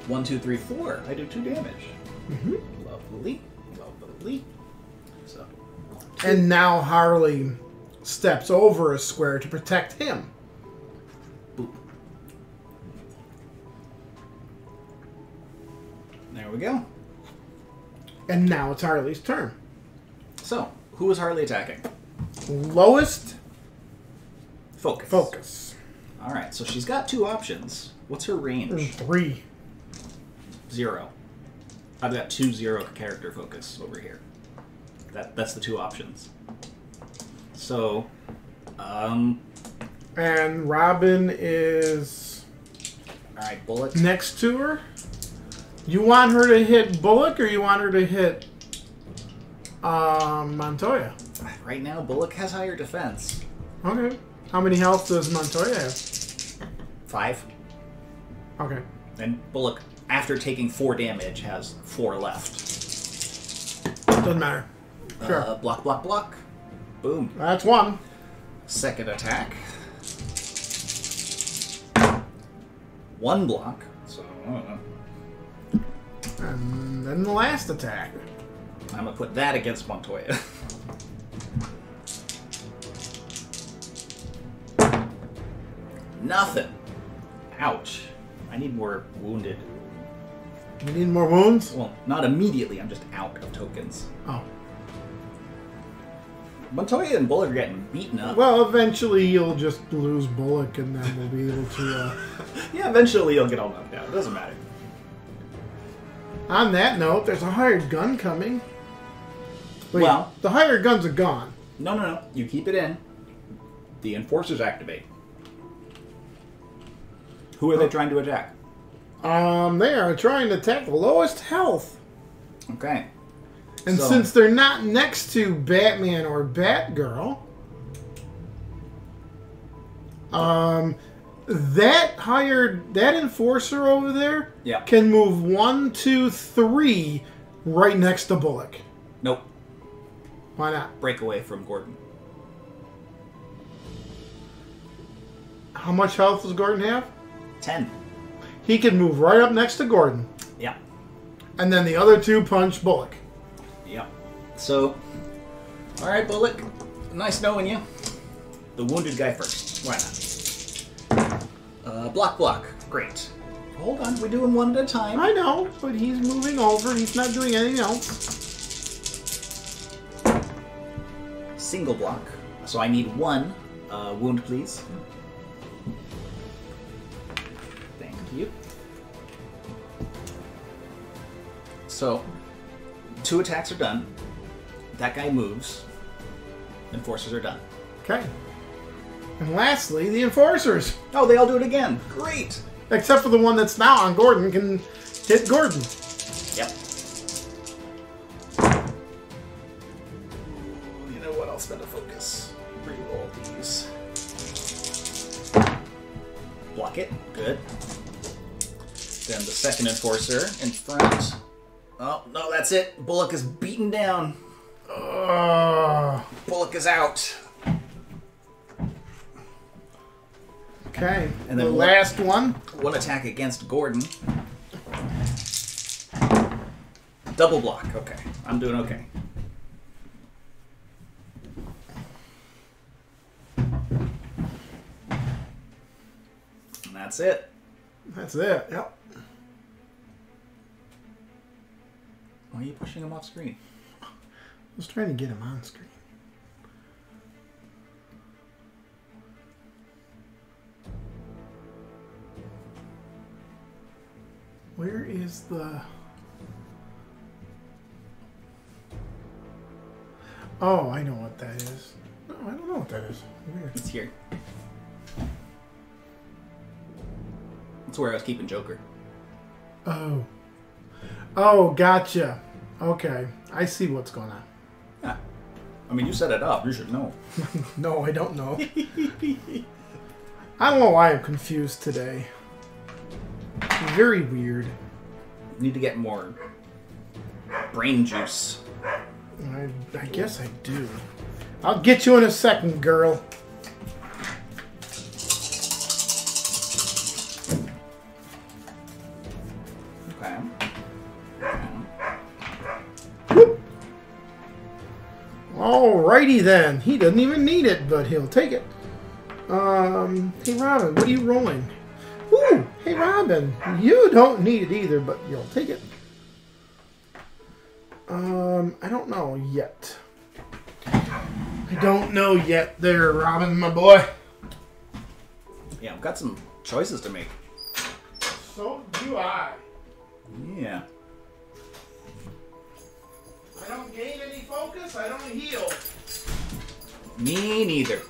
One, two, three, four. I do two damage. Mm-hmm. Lovely, lovely. So And now Harley steps over a square to protect him. boop. There we go. And now it's Harley's turn. So who is Harley attacking? Lowest Focus. focus. All right. So she's got two options. What's her range? Three. Zero. I've got two zero character focus over here. That that's the two options. So, um, And Robin is all right, Bullock. next to her. You want her to hit Bullock or you want her to hit um, Montoya? Right now, Bullock has higher defense. Okay. How many health does Montoya have? Five, Okay. and Bullock, after taking four damage, has four left. Doesn't matter. Sure. Uh, block, block, block. Boom. That's one. Second attack. One block. So I don't know. And then the last attack. I'm gonna put that against Montoya. Nothing. Ouch. I need more wounded. You need more wounds? Well, not immediately. I'm just out of tokens. Oh. Montoya and Bullock are getting beaten up. Well, eventually you'll just lose Bullock and then we'll be able to. Uh... (laughs) yeah, eventually you'll get all knocked out. It doesn't matter. On that note, there's a hired gun coming. Wait, Well- the hired guns are gone. No, no, no. You keep it in. The enforcers activate. Who are they trying to attack? Um, they are trying to attack the lowest health. Okay. And So- since they're not next to Batman or Batgirl, um, that hired that enforcer over there Yeah. can move one, two, three, right next to Bullock. Nope. Why not? Break away from Gordon. How much health does Gordon have? Ten. He can move right up next to Gordon, Yeah. and then the other two punch Bullock. Yeah. So, all right, Bullock. Nice knowing you. The wounded guy first. Why not? Uh, block, block. Great. Hold on, we're doing one at a time. I know, but he's moving over. He's not doing anything else. Single block. So I need one uh, wound, please. Thank you. So, two attacks are done. That guy moves. Enforcers are done. Okay. And lastly, the enforcers. Oh, they all do it again. Great. Except for the one that's now on Gordon can hit Gordon. Yep. You know what? I'll spend a focus. Reroll these. Block it. Good. Then the second enforcer in front. Oh, no, that's it. Bullock is beaten down. Bullock is out. Okay. And the then what- last one. One attack against Gordon. Double block. Okay. I'm doing okay. And that's it. That's it. Yep. Why are you pushing him off screen? I was trying to get him on screen. Where is the. Oh, I know what that is. No, I don't know what that is. Weird. It's here. That's where I was keeping Joker. Oh. Oh, gotcha. Okay. I see what's going on. Yeah. I mean, you set it up. You should know. (laughs) No, I don't know. (laughs) I don't know why I'm confused today. Very weird. Need to get more brain juice. I, I guess I do. I'll get you in a second, girl. Okay. Alrighty then. He doesn't even need it, but he'll take it. Um, hey Robin, what are you rolling? Hey Robin, you don't need it either, but you'll take it. Um, I don't know yet. I don't know yet there, Robin, my boy. Yeah, I've got some choices to make. So do I. Yeah. I don't gain any focus, I don't heal. Me neither.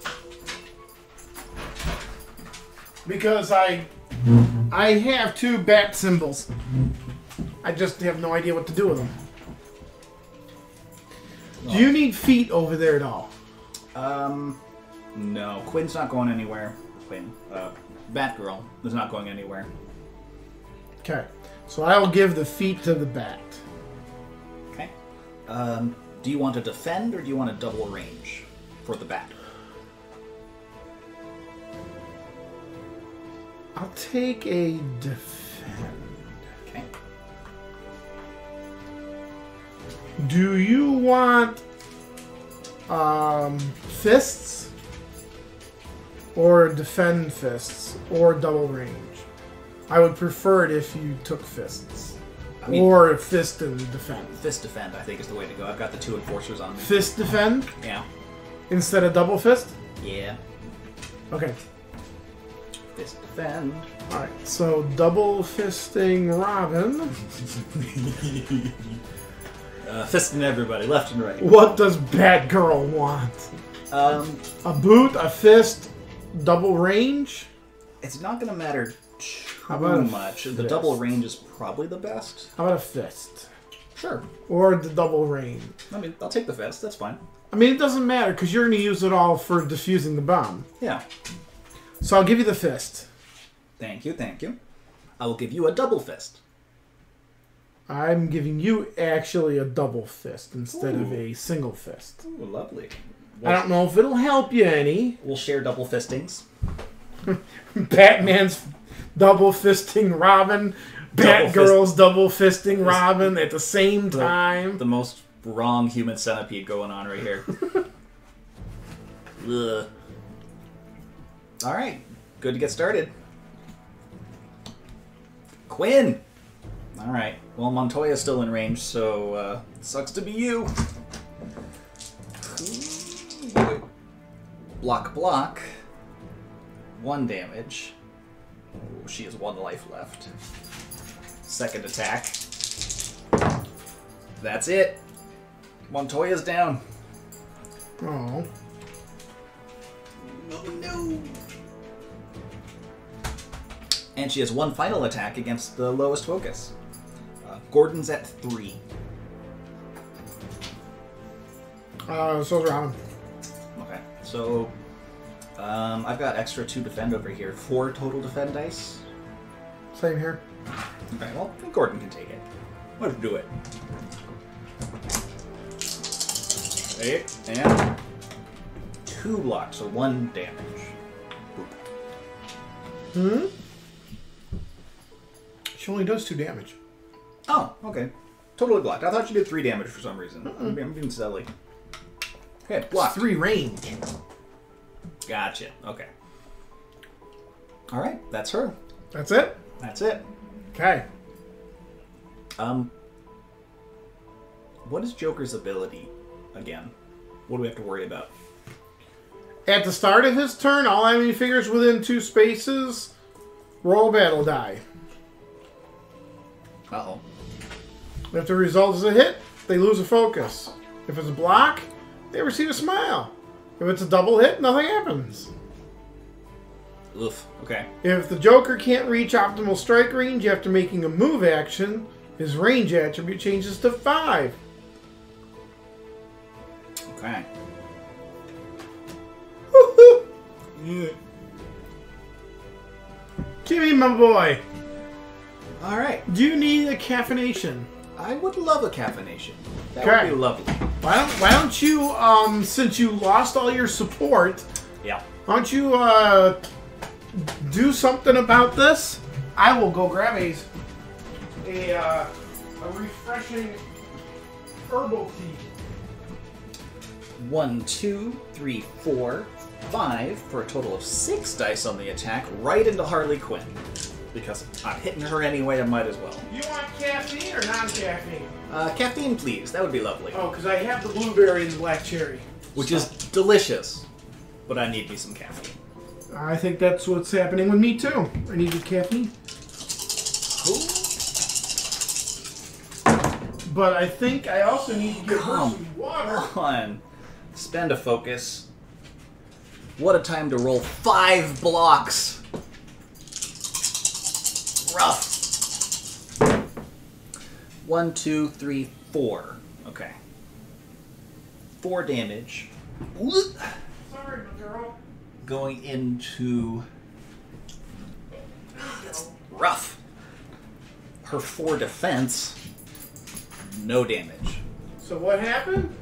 Because I I have two bat symbols. I just have no idea what to do with them. Do you need feet over there at all? Um, no. Quinn's not going anywhere. Quinn. Uh, Batgirl is not going anywhere. Okay. So I will give the feet to the bat. Okay. Um, do you want to defend or do you want to double range for the bat? I'll take a defend. Okay. Do you want um fists? Or defend fists or double range? I would prefer it if you took fists. I mean, or fist and defend. fist defend, I think, is the way to go. I've got the two enforcers on me. Fist defend Yeah. instead of double fist? Yeah. Okay. Fist defend. Alright, so double fisting Robin. (laughs) Uh, fisting everybody, left and right. What does Batgirl want? Um, A boot, a fist, double range? it's not going to matter How about much. The double range is probably the best. How about a fist? Sure. Or the double range? I mean, I'll take the fist. That's fine. I mean, it doesn't matter because you're going to use it all for defusing the bomb. Yeah. So I'll give you the fist. Thank you, thank you. I will give you a double fist. I'm giving you actually a double fist instead of a single fist. Ooh, lovely. I don't know if it'll help you any. We'll share double fistings. (laughs) Batman's double fisting Robin, Double Batgirl's double fisting Robin at the same time. The most wrong human centipede going on right here. (laughs) Ugh. All right, good to get started. Quinn. All right. Well, Montoya's still in range, so uh, sucks to be you. Block, block. One damage. Oh, she has one life left. Second attack. That's it. Montoya's down. Oh, Oh no! And she has one final attack against the lowest focus. Uh, Gordon's at three. Uh, so's Robin. Okay, so um, I've got extra two defend over here. Four total defend dice. Same here. Okay, well, I think Gordon can take it. Let's do it. Eight and two blocks, so one damage. Boop. Hmm? She only does two damage. Oh, okay. Totally blocked. I thought you did three damage for some reason. I'm, I'm being silly. Okay, blocked. Three range. Gotcha. Okay. All right, that's her. That's it? That's it. Okay. Um, what is Joker's ability again? What do we have to worry about? At the start of his turn, all enemy figures within two spaces roll a battle die. Uh oh. If the result is a hit, they lose a focus. If it's a block, they receive a smile. If it's a double hit, nothing happens. Oof. Okay. If the Joker can't reach optimal strike range after making a move action, his range attribute changes to 5. Okay. Jimmy, my boy, All right. do you need a caffeination? I would love a caffeination. That Okay. would be lovely. Why don't, why don't you, um, since you lost all your support, Yeah. why don't you, uh, do something about this? I will go grab a, a, uh, a refreshing herbal tea. One, two, three, four, five for a total of six dice on the attack, right into Harley Quinn. Because I'm hitting her anyway, I might as well. You want caffeine or non-caffeine? Uh, caffeine, please. That would be lovely. Oh, because I have the blueberry and the black cherry. Which is delicious. But I need me some caffeine. I think that's what's happening with me too. I need needed caffeine. But I think I also need to get her some water. on. Spend a focus. What a time to roll five blocks. Rough. One, two, three, four. Okay. Four damage. Sorry, girl. Going into. That's rough. Her four defense. No damage. So what happened?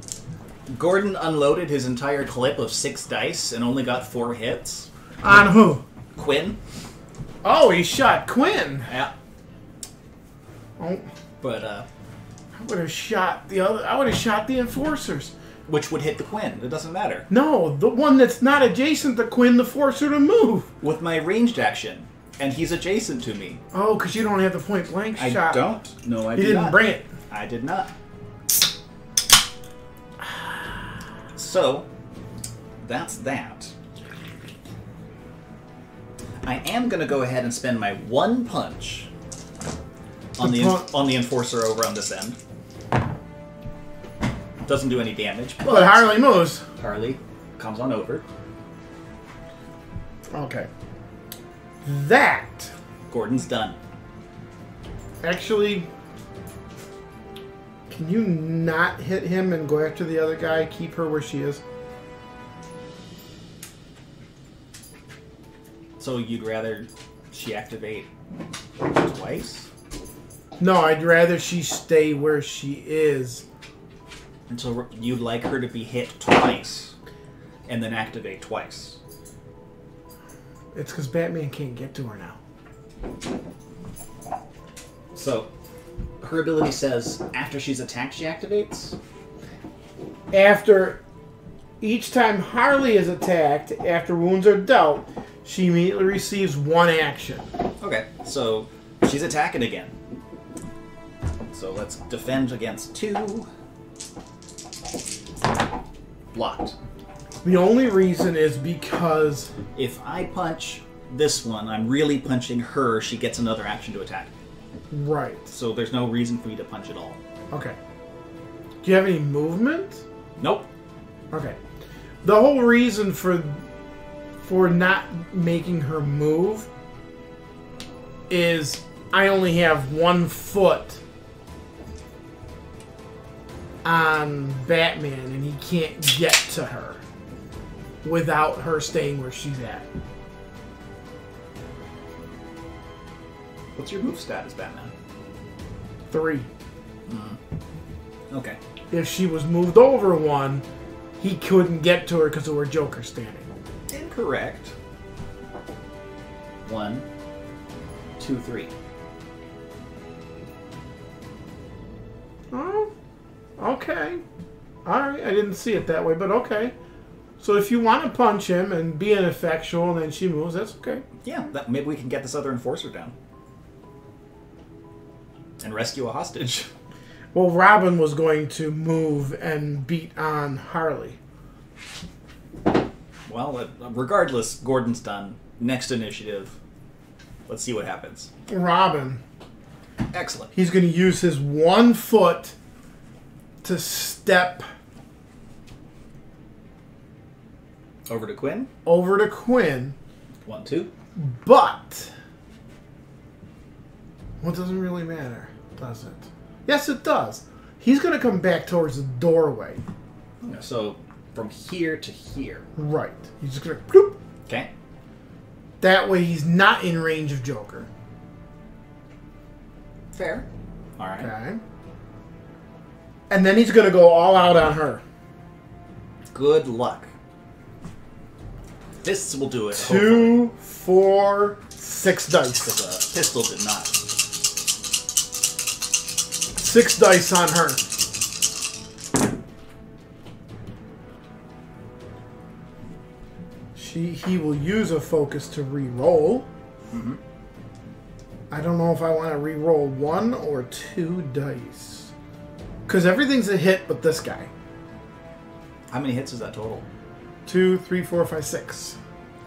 Gordon unloaded his entire clip of six dice and only got four hits. On who? Quinn, Oh, he shot Quinn. yeah, Oh, but uh, I would have shot the other. I would have shot the enforcers. which would hit the Quinn? It doesn't matter. No, the one that's not adjacent to Quinn, the forcer to move. With my ranged action, and he's adjacent to me. Oh, because you don't have the point blank I shot. I don't. No, I You did didn't not. bring it. I did not. So, that's that. I am gonna go ahead and spend my one punch on the The on the enforcer over on this end. Doesn't do any damage, But Harley moves. Harley comes on over. Okay. That Gordon's done. actually. Can you not hit him and go after the other guy? Keep her where she is. So you'd rather she activate twice? No, I'd rather she stay where she is. And so you'd like her to be hit twice and then activate twice. It's because Batman can't get to her now. So her ability says after she's attacked, she activates. After each time Harley is attacked, after wounds are dealt, she immediately receives one action. Okay, so she's attacking again. So let's defend against two. Blocked. The only reason is because If I punch this one, I'm really punching her. She gets another action to attack. right. So there's no reason for me to punch at all. Okay. Do you have any movement? Nope. Okay. The whole reason for for not making her move is I only have one foot on Batman and he can't get to her without her staying where she's at. What's your move status, Batman? Three. Mm-hmm. Okay. If she was moved over one, he couldn't get to her because of where Joker's standing. Incorrect. One, two, three. Oh, okay. Alright, I didn't see it that way, but okay. So if you want to punch him and be ineffectual and then she moves, that's okay. Yeah, that, maybe we can get this other enforcer down. And rescue a hostage. Well, Robin was going to move and beat on Harley. Well, uh, regardless, Gordon's done. Next initiative. Let's see what happens. Robin, Excellent. he's going to use his one foot to step Over to Quinn. over to Quinn, One, two. but. Well, it doesn't really matter, does it? Yes, it does. He's going to come back towards the doorway. So from here to here. Right. He's just going to. Okay. That way he's not in range of Joker. Fair. All right. Okay. And then he's going to go all out on her. Good luck. This will do it. hopefully. Two, four, six dice. The pistol did not. Six dice on her. She he will use a focus to re-roll. Mm-hmm. I don't know if I want to re-roll one or two dice. Because everything's a hit but this guy. How many hits is that total? Two, three, four, five, six.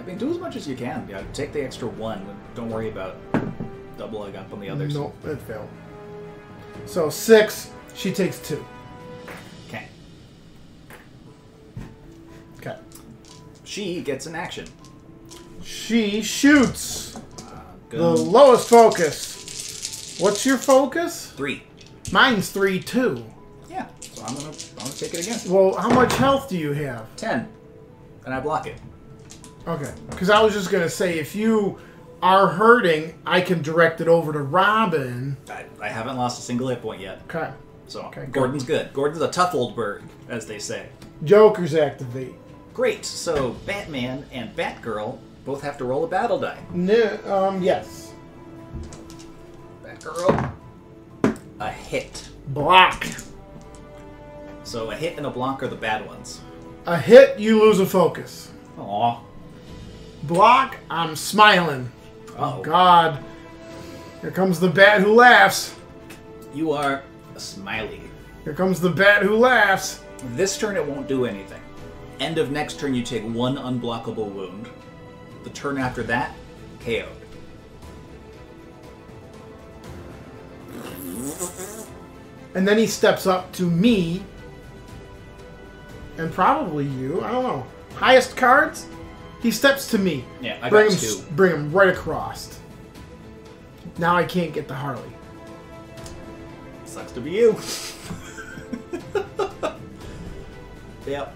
I mean, do as much as you can. Yeah, take the extra one. Don't worry about doubling up on the others. Nope, it failed. So six, she takes two. She gets an action. She shoots. Uh, The lowest focus. What's your focus? three. Mine's three two. Yeah. So I'm gonna I'm gonna take it again. Well, how much health do you have? Ten. And I block it. Okay. Because I was just gonna say, if you are hurting, I can direct it over to Robin. I, I haven't lost a single hit point yet. Okay. So Okay. Gordon's good. Gordon's a tough old bird, as they say. Jokers activate. Great. So Batman and Batgirl both have to roll a battle die. No, um, yes. Batgirl, a hit. Block. So a hit and a block are the bad ones. A hit, you lose a focus. Aw. Block, I'm smiling. Oh. God. Here comes the bat who laughs. You are a smiley. Here comes the bat who laughs. This turn it won't do anything. End of next turn you take one unblockable wound. The turn after that, KO'd. And then he steps up to me. And probably you. I don't know. Highest cards? He steps to me. Yeah, I bring got him, two. Bring him right across. Now I can't get the Harley. Sucks to be you. (laughs) yep.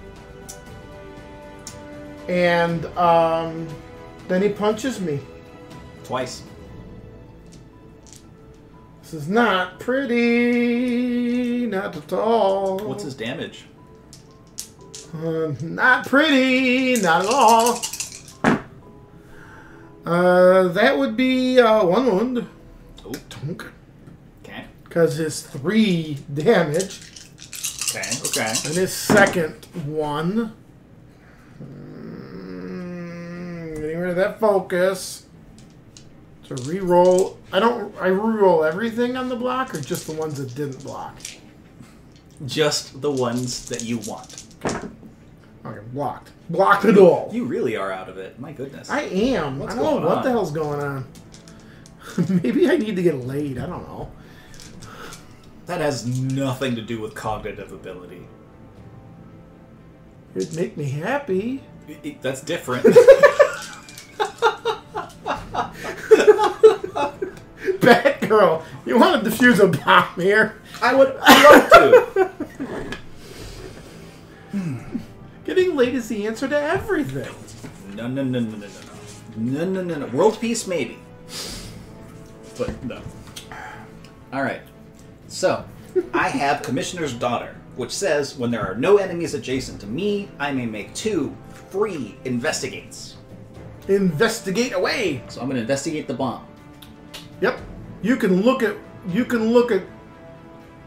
And um, then he punches me. Twice. This is not pretty. Not at all. What's his damage? Uh, not pretty, not at all. Uh, that would be uh, one wound. Oh, Tunk. okay. Because his three damage. Okay, okay. And his second one. Mm, getting rid of that focus. To re-roll. I don't. I re-roll everything on the block, or just the ones that didn't block. Just the ones that you want. Okay, blocked. Blocked it all. You really are out of it. My goodness. I am. What's I don't know what on? the hell's going on. (laughs) Maybe I need to get laid. I don't know. That has nothing to do with cognitive ability. It'd make me happy. I- I- That's different. (laughs) (laughs) Batgirl, you want to defuse a bomb here? I would love to. (laughs) Getting late is the answer to everything. No, no, no, no, no, no, no, no, no, no. World peace, maybe, but no. All right. So, I have Commissioner's Daughter, which says when there are no enemies adjacent to me, I may make two free investigates. Investigate away. So I'm going to investigate the bomb. Yep. You can look at you can look at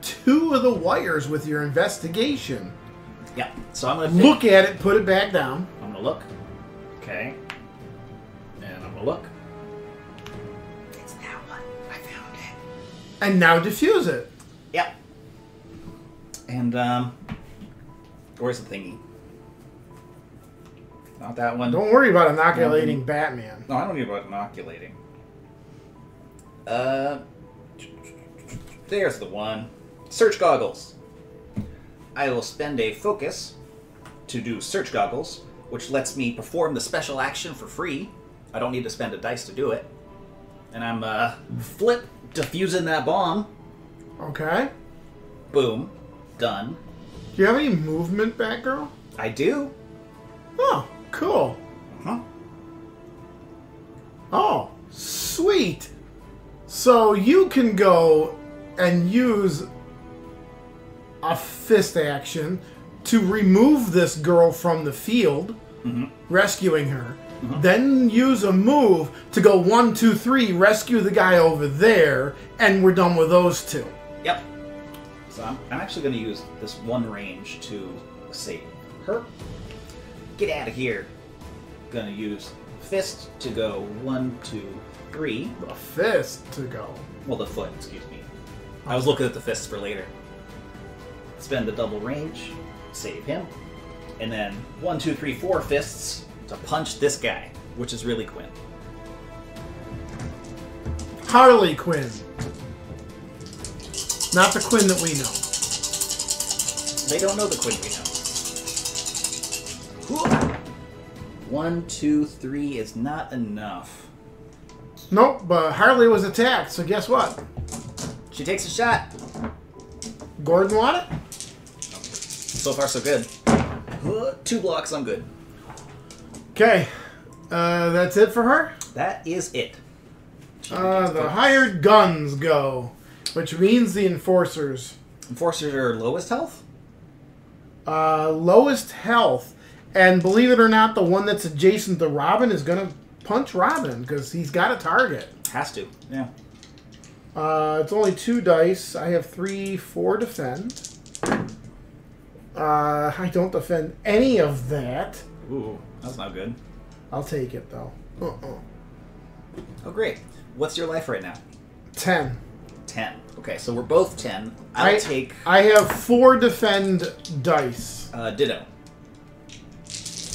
two of the wires with your investigation. Yeah. So I'm going to Look at it, put it back down. I'm gonna look. Okay. And I'm gonna look. It's that one. I found it. And now diffuse it. Yep. And um, where's the thingy? Not that one. Don't worry about inoculating Batman. No, I don't need about inoculating. Uh, there's the one. Search goggles. I will spend a focus to do search goggles, which lets me perform the special action for free. I don't need to spend a dice to do it. And I'm uh, flip diffusing that bomb. Okay. Boom, done. Do you have any movement, Batgirl? I do. Oh, cool. Huh? Oh, sweet. So you can go and use a fist action to remove this girl from the field, mm-hmm. rescuing her. Mm-hmm. Then use a move to go one, two, three, rescue the guy over there, and we're done with those two. Yep. So I'm, I'm actually going to use this one range to save her. Get out of here. Gonna use fist to go one, two, three. A fist to go. Well, the foot, excuse me. I was looking at the fists for later. Spend the double range, save him, and then one, two, three, four fists to punch this guy, which is really Quinn. Harley Quinn. Not the Quinn that we know. They don't know the Quinn we know. One, two, three is not enough. Nope, but Harley was attacked, so guess what? She takes a shot. Gordon want it? So far, so good. Two blocks, I'm good. Okay. Uh, that's it for her? That is it. Uh, the hired guns go, which means the enforcers. Enforcers are lowest health? Uh, lowest health. And believe it or not, the one that's adjacent to Robin is going to punch Robin because he's got a target. Has to. Yeah. Uh, it's only two dice. I have three, four defend. Uh, I don't defend any of that. Ooh, that's not good. I'll take it though. Uh-uh. Oh, great. What's your life right now? Ten. 10. Okay, so we're both 10. I'll I take I have four defend dice. uh, Ditto.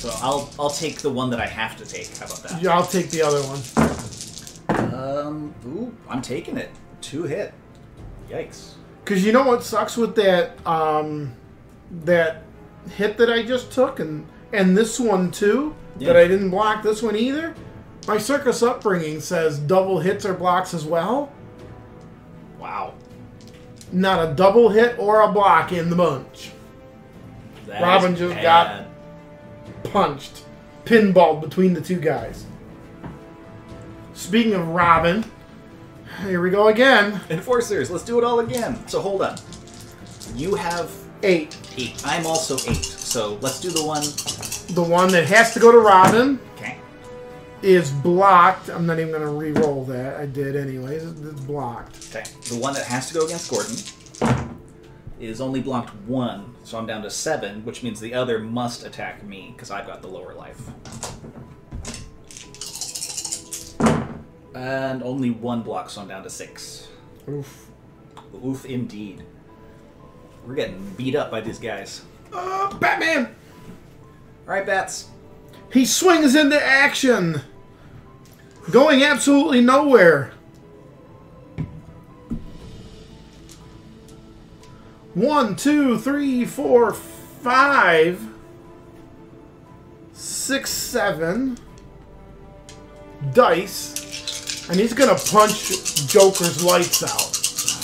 So I'll I'll take the one that I have to take. How about that? Yeah, I'll take the other one. Um, ooh, I'm taking it. Two hit. Yikes. Cause you know what sucks with that um, that hit that I just took, and and this one too that I didn't block this one either. My circus upbringing says double hits are blocks as well. Wow. Not a double hit or a block in the bunch. That Robin just bad. got- Punched, pinballed between the two guys. Speaking of Robin, here we go again. Enforcers, let's do it all again. So hold on. You have Eight. eight. I'm also eight. So let's do the one. The one that has to go to Robin Okay. is blocked. I'm not even going to re-roll that. I did anyways. It's blocked. Okay. The one that has to go against Gordon is only blocked one, so I'm down to seven, which means the other must attack me because I've got the lower life. And only one block, so I'm down to six. Oof. Oof, indeed. We're getting beat up by these guys. Uh, Batman! All right, bats. He swings into action, going absolutely nowhere. One, two, three, four, five, six, seven dice. And he's gonna punch Joker's lights out.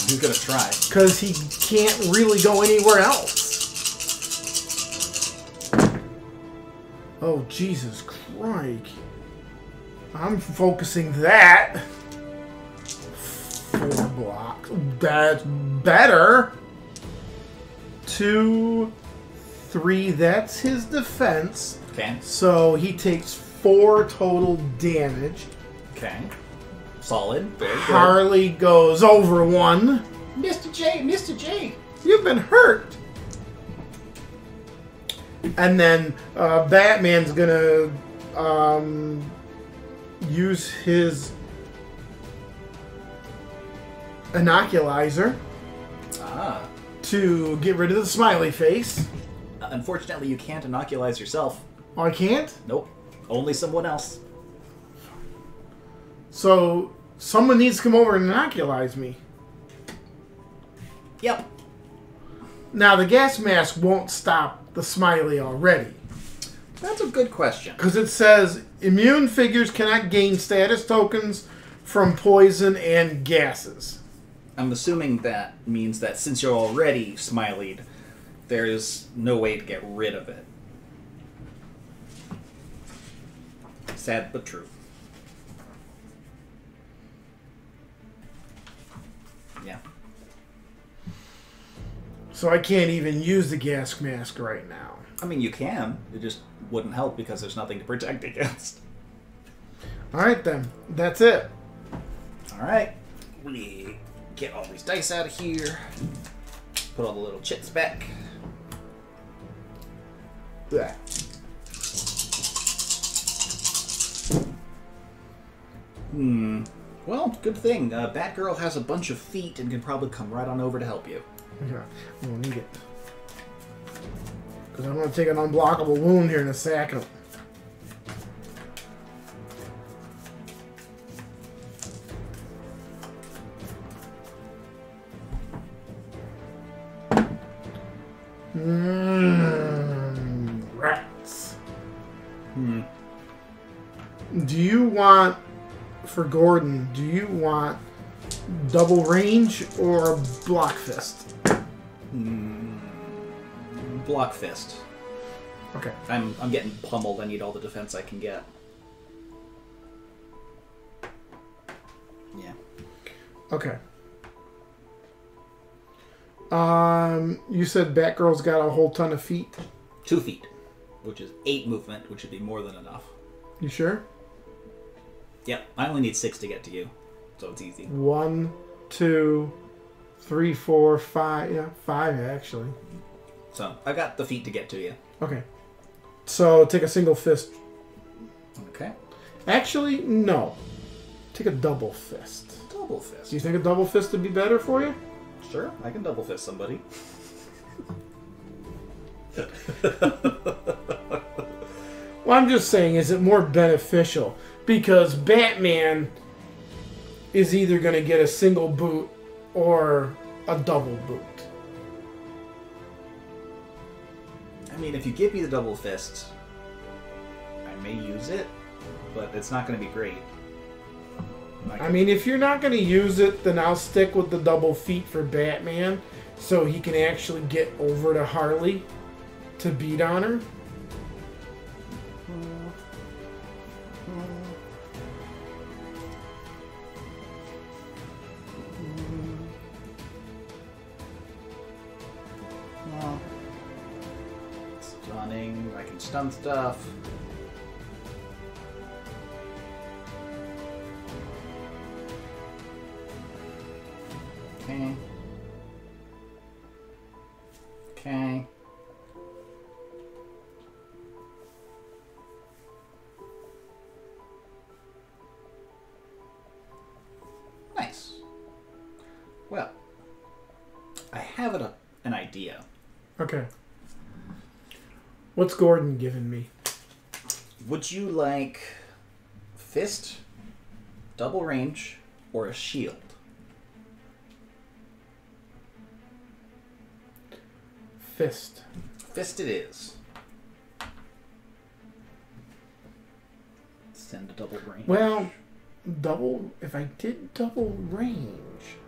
He's gonna try. Because he can't really go anywhere else. Oh, Jesus Christ. I'm focusing that. Four blocks. That's better. Two, three. That's his defense. Okay. So he takes four total damage. Okay. Solid. Very good. Harley goes over one. Mr. J, Mr. J. You've been hurt. And then uh, Batman's gonna um, use his inoculizer Ah. To get rid of the smiley face. Uh, unfortunately, you can't inoculize yourself. Oh, I can't. Nope. Only someone else. So someone needs to come over and inoculize me. Yep. Now the gas mask won't stop the smiley already. That's a good question. Because it says immune figures cannot gain status tokens from poison and gases. I'm assuming that means that since you're already smileyed, there's no way to get rid of it. Sad but true. Yeah. So I can't even use the gas mask right now. I mean, you can. It just wouldn't help because there's nothing to protect against. Alright then. That's it. Alright. We get all these dice out of here. Put all the little chits back. Blech. Hmm. Well, good thing. Uh, Batgirl has a bunch of feet and can probably come right on over to help you. Okay. I'm gonna need it. Because I'm going to take an unblockable wound here in a second. Mmm. Rats. Hmm. Do you want, for Gordon, do you want double range or block fist? Block fist. Okay. I'm I'm getting pummeled. I need all the defense I can get. Yeah. Okay. Um, you said Batgirl's got a whole ton of feet. Two feet, which is eight movement, which would be more than enough. You sure? Yep. I only need six to get to you, so it's easy. One, two, three, four, five. Yeah, five actually. So I got the feet to get to you. Okay. So take a single fist. Okay. Actually, no. Take a double fist. Double fist. Do you think a double fist would be better for you? Sure, I can double fist somebody. (laughs) Well, I'm just saying, is it more beneficial? Because Batman is either going to get a single boot or a double boot. I mean, if you give me the double fist, I may use it, but it's not going to be great. Like, I mean, if you're not going to use it, then I'll stick with the double feet for Batman so he can actually get over to Harley to beat on her. stunning. I can stun stuff. Okay. Okay. Nice. Well, I have it a, an idea. Okay. What's Gordon giving me? Would you like fist, double range, or a shield? Fist. Fist it is. Send a double range. Well, double. If I did double range,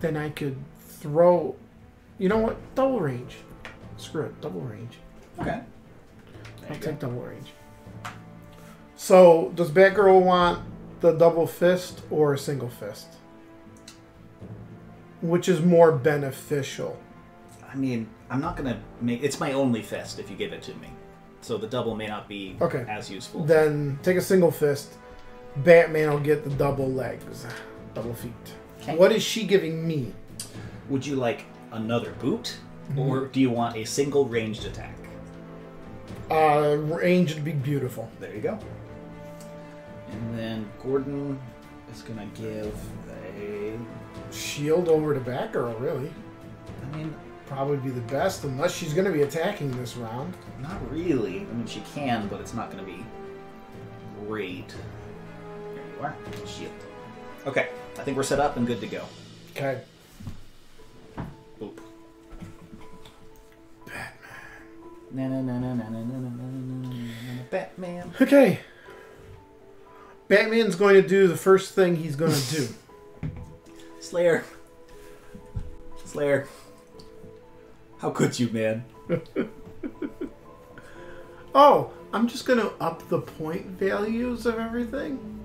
then I could throw. You know what? Double range. Screw it. Double range. Okay. I'll take double range. So, does Batgirl want the double fist or a single fist? Which is more beneficial? I mean, I'm not gonna make. It's my only fist if you give it to me, so the double may not be Okay. as useful. Then take a single fist. Batman will get the double legs, double feet. Okay. What is she giving me? Would you like another boot, or do you want a single ranged attack? Uh, range would be beautiful. There you go. And then Gordon is gonna give a shield over to Batgirl, really. I mean, probably be the best, unless she's going to be attacking this round. Not really. I mean, she can, but it's not going to be great. There you are. Shield. Okay, I think we're set up and good to go. Okay. Boop. Batman. Na, na, na, Batman. Okay. Batman's going to do the first thing he's going to do. Slayer. Slayer. How could you, man? (laughs) Oh, I'm just going to up the point values of everything.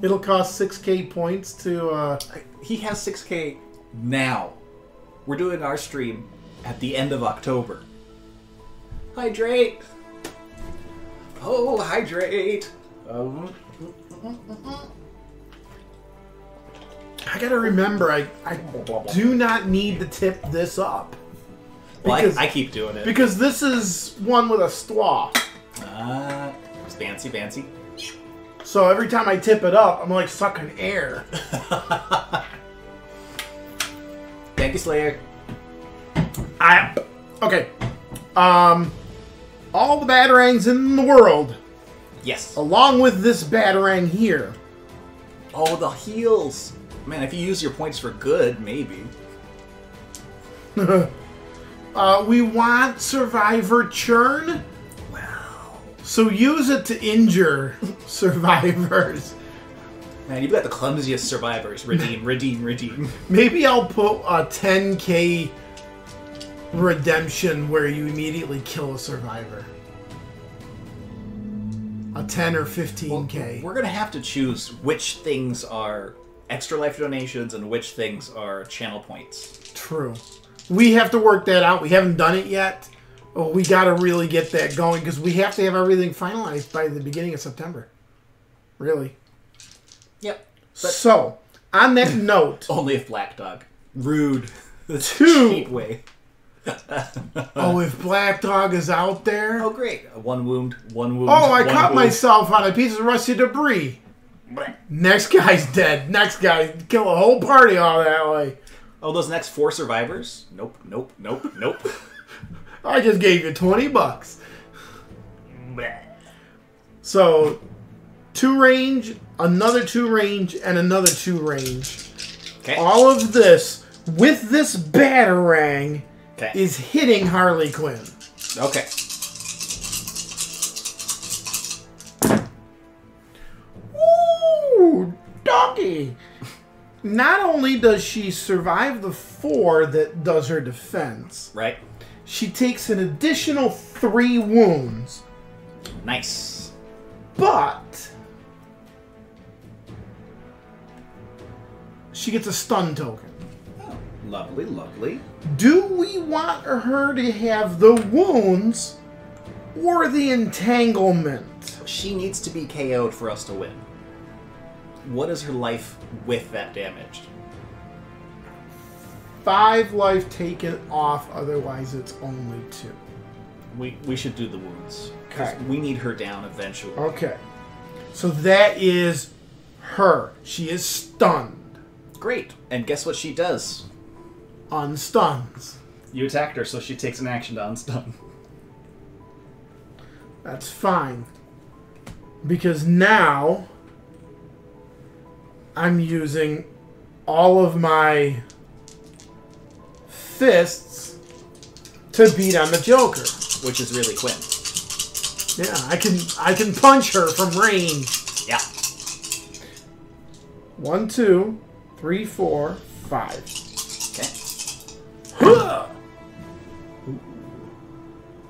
It'll cost 6k points to. Uh, He has 6k now. We're doing our stream at the end of October. Hydrate! Oh, hydrate! Um, I gotta remember, I, I do not need to tip this up. well, Because, I, I keep doing it. because this is one with a straw. Uh, it's fancy, fancy. So every time I tip it up, I'm like sucking air. (laughs) Thank you, Slayer. I okay. Um, all the batarangs in the world, Yes. along with this batarang here. Oh, the heals. Man, if you use your points for good, maybe. (laughs) Uh, we want survivor churn, Wow. so use it to injure (laughs) survivors. Man, you've got the clumsiest survivors. Redeem, (laughs) redeem, redeem. Maybe I'll put a 10k redemption where you immediately kill a survivor. A 10 or 15k. We're gonna have to choose which things are extra life donations and which things are channel points. True. We have to work that out. We haven't done it yet. Oh, we got to really get that going because we have to have everything finalized by the beginning of September. Really. Yep. so, on that (laughs) note, Only if Black Dog. Rude. That's a Two. cheap way. (laughs) oh, if Black Dog is out there. Oh, great. One wound, one wound. Oh, I one cut wound. myself on a piece of rusty debris. Blech. Next guy's dead. Next guy kill a whole party all that way. Oh, those next four survivors? Nope, nope, nope, nope. (laughs) I just gave you 20 bucks. So, two range, another two range, and another two range. Okay. All of this with this batarang Okay. is hitting Harley Quinn. Okay. Doggy! Not only does she survive the four that does her defense, Right. she takes an additional three wounds, Nice. but she gets a stun token. Oh, lovely, lovely. Do we want her to have the wounds or the entanglement? She needs to be KO'd for us to win. What is her life with that damage? Five life taken off, otherwise it's only two. We we should do the wounds. 'Cause Okay. We need her down eventually. Okay. So that is her. She is stunned. Great. And guess what she does? Unstuns. You attacked her, so she takes an action to unstun. That's fine. Because now I'm using all of my fists to beat on the Joker. Which is really quick. Yeah, I can I can punch her from range. Yeah. One, two, three, four, five. Okay.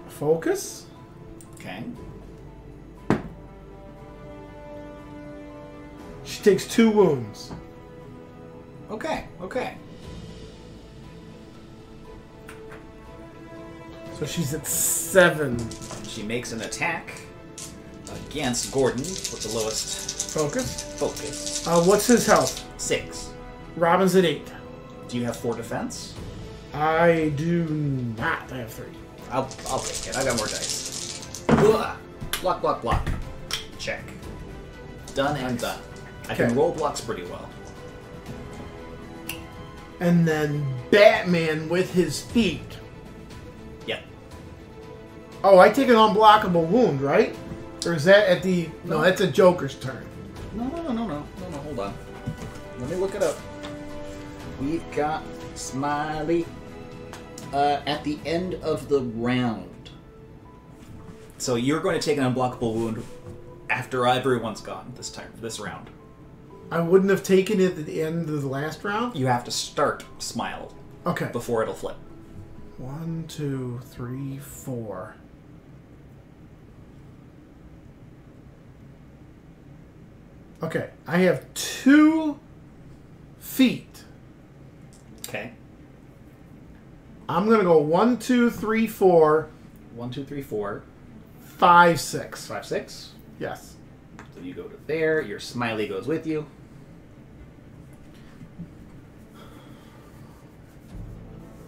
Focus. Okay. Takes two wounds. Okay. Okay. So she's at seven. She makes an attack against Gordon with the lowest Focus. focus. Uh, what's his health? Six. Robin's at eight. Do you have four defense? I do not. I have three. I'll, I'll take it. I got more dice. Block, block, block. Check. Done and done. I can Okay. roll blocks pretty well. And then Batman with his feet. Yep. Oh, I take an unblockable wound, right? Or is that at the? No, No. that's a Joker's turn. No, no, no, no, no, no, no. Hold on. Let me look it up. We've got Smiley uh, at the end of the round. So you're going to take an unblockable wound after everyone's gone this time, this round. I wouldn't have taken it at the end of the last round. You have to start Smile Okay. before it'll flip. One, two, three, four. Okay, I have two feet. Okay. I'm gonna go one, two, three, four. One, two, three, four. Five, six. five, six. Yes. So you go to there. Your Smiley goes with you.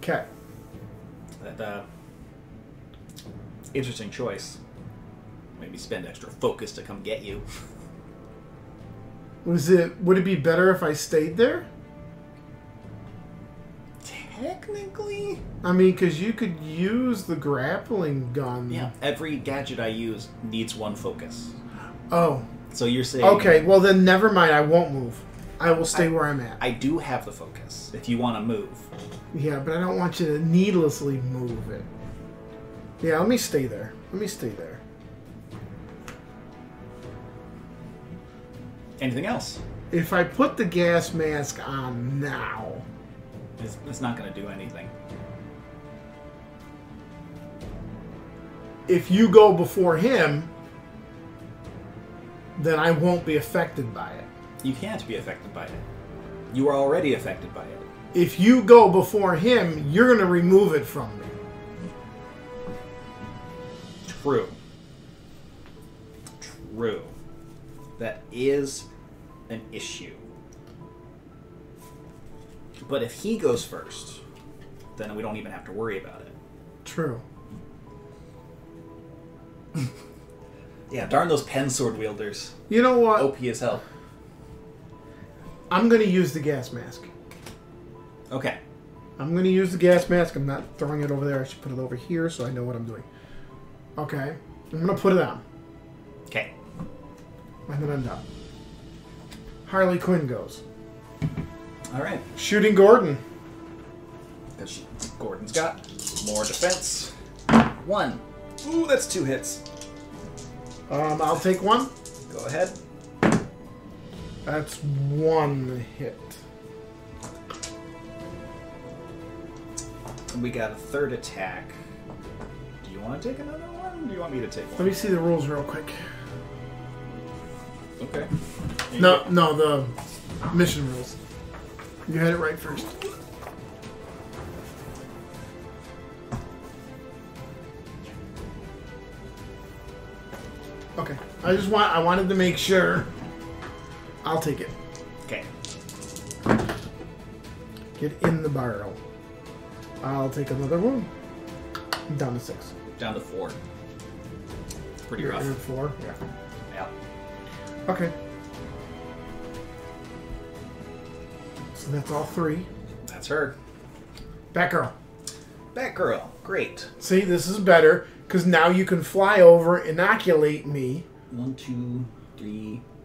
Okay. That uh, interesting choice. Maybe spend extra focus to come get you. Was it? Would it be better if I stayed there? Technically, I mean, because you could use the grappling gun. yeah. Every gadget I use needs one focus. Oh. So you're saying Okay. Well, then never mind. I won't move. I will stay I- where I'm at. I do have the focus. If you want to move, Yeah, but I don't want you to needlessly move it. Yeah, let me stay there. Let me stay there. anything else? If I put the gas mask on now, It's, it's not going to do anything. if you go before him, then I won't be affected by it. You can't be affected by it. You are already affected by it. If you go before him, you're going to remove it from me. True. True. That is an issue. But if he goes first, then we don't even have to worry about it. True. (laughs) Yeah, darn those pen sword wielders. You know what? OP as hell. I'm going to use the gas mask. Okay. I'm going to use the gas mask. I'm not throwing it over there. I should put it over here so I know what I'm doing. Okay. I'm going to put it on. Okay. And then I'm done. Harley Quinn goes. All right. Shooting Gordon. Because Gordon's got more defense. One. Ooh, that's two hits. Um, I'll take one. Go ahead. That's one hit. And we got a third attack. Do you want to take another one? Do you want me to take one? Let me see the rules real quick. Okay. No, no, the mission rules. You had it right first. Okay. I just want I wanted to make sure. I'll take it. Okay. Get in the barrel. I'll take another one. Down to six. Down to four. Pretty You're rough. at four. Yeah. Yeah. Okay. So that's all three. That's her. Batgirl. Batgirl. Great. See, this is better because now you can fly over, inoculate me, One, two, three, four.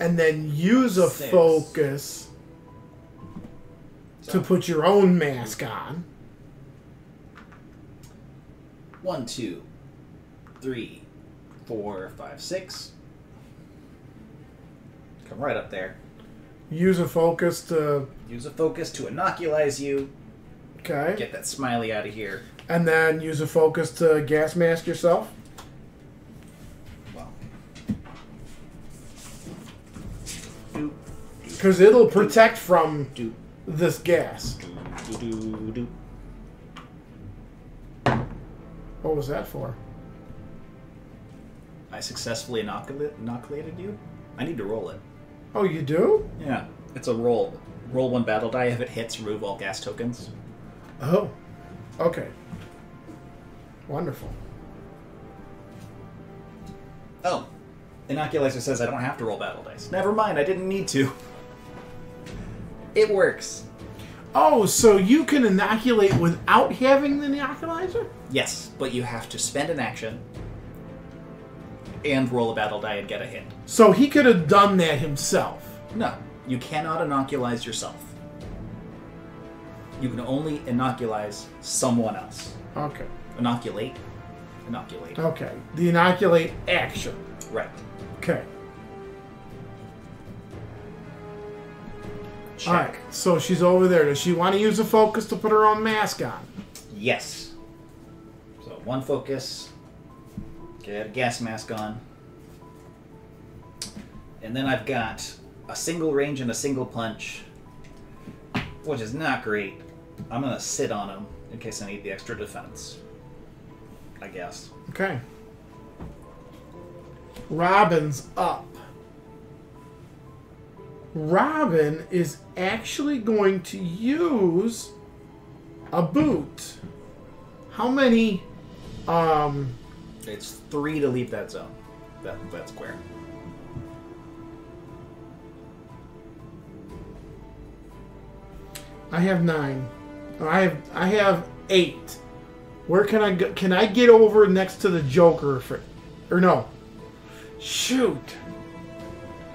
And then use a Six. focus to put your own mask on. one, two, three, four, five, six. Come right up there. Use a focus to. Use a focus to inoculize you. Okay. Get that smiley out of here. And then use a focus to gas mask yourself. Well. Do, Because it'll protect from this gas. What was that for? I successfully inocula- inoculated you. I need to roll it. Oh, you do? Yeah, it's a roll. Roll one battle die. If it hits, remove all gas tokens. Oh. Okay. Wonderful. Oh, Inoculator says I don't have to roll battle dice. Never mind, I didn't need to. It works. Oh, so you can inoculate without having the inoculizer? Yes, but you have to spend an action and roll a battle die and get a hit. So he could have done that himself. No, you cannot inoculize yourself. You can only inoculize someone else. Okay. Inoculate. Inoculate. Okay. The inoculate action. Right. Okay. Check. All right. So she's over there. Does she want to use a focus to put her own mask on? Yes. So one focus. Get a gas mask on. And then I've got a single range and a single punch, which is not great. I'm gonna sit on him in case I need the extra defense. I guess. Okay. Robin's up. Robin is actually going to use a boot. How many um It's three to leave that zone. That that square. I have 9. I have I have 8. Where can I go? Can I get over next to the Joker for or no? Shoot.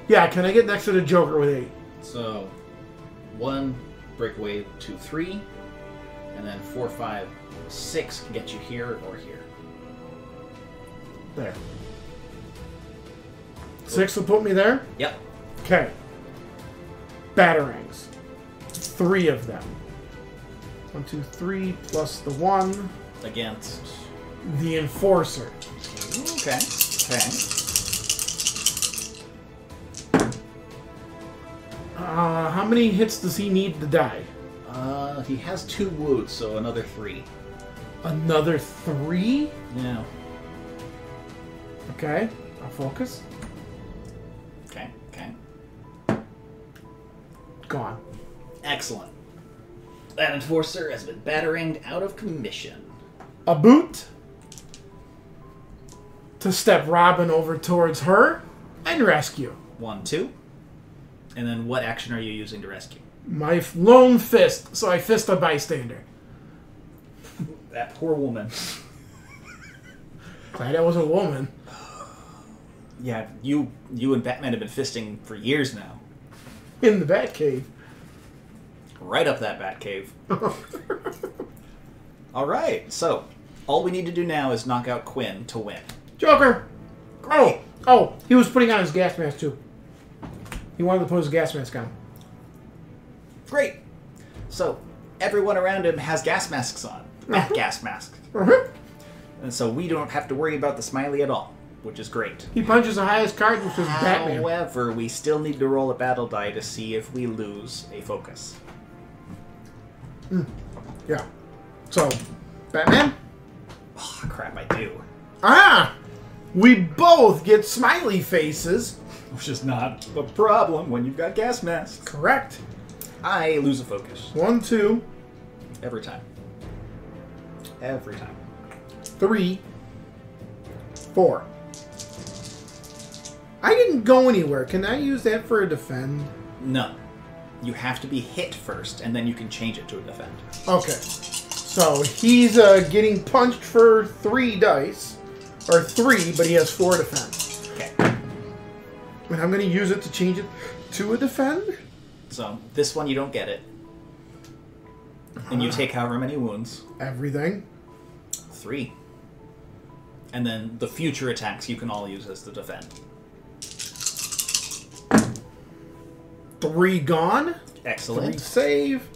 Yeah, can I get next to the Joker with 8? So one breakaway, two, three, and then four, five, six can get you here or here. There. 6 will put me there. Yep. Okay. Batarangs. Three of them. One, two, three, plus the one. Against. The Enforcer. Okay. Okay. Uh, how many hits does he need to die? Uh, he has two wounds, so another three. Another three? Yeah. Okay. I'll focus. Okay. Okay. Gone. Excellent. That enforcer has been batteringed out of commission. A boot. To step Robin over towards her and rescue. One, two. And then what action are you using to rescue? My lone fist, so I fist a bystander. That poor woman. (laughs) Glad I was a woman. Yeah, you you and Batman have been fisting for years now. In the Batcave. Right up that bat cave. (laughs) All right. So, all we need to do now is knock out Quinn to win. Joker! Oh, oh, he was putting on his gas mask too. He wanted to put his gas mask on. Great. So, everyone around him has gas masks on. Uh-huh. Bat gas masks. Uh-huh. And so we don't have to worry about the smiley at all, which is great. He punches the highest card, which is Batman. However, we still need to roll a battle die to see if we lose a focus. Hmm. Yeah. So, Batman? Oh, crap, I do. Ah! We both get smiley faces. (laughs) Which is not a problem when you've got gas masks. Correct. I lose a focus One, two, every time. Every time. three, four. I didn't go anywhere. Can I use that for a defend? No. You have to be hit first, and then you can change it to a defend. Okay. So he's uh, getting punched for three dice. Or three, but he has four defense. And I'm going to use it to change it to a defend? So this one you don't get it. And you ah. take however many wounds. Everything. Three. And then the future attacks you can all use as the defend. Three gone. Three Excellent. save.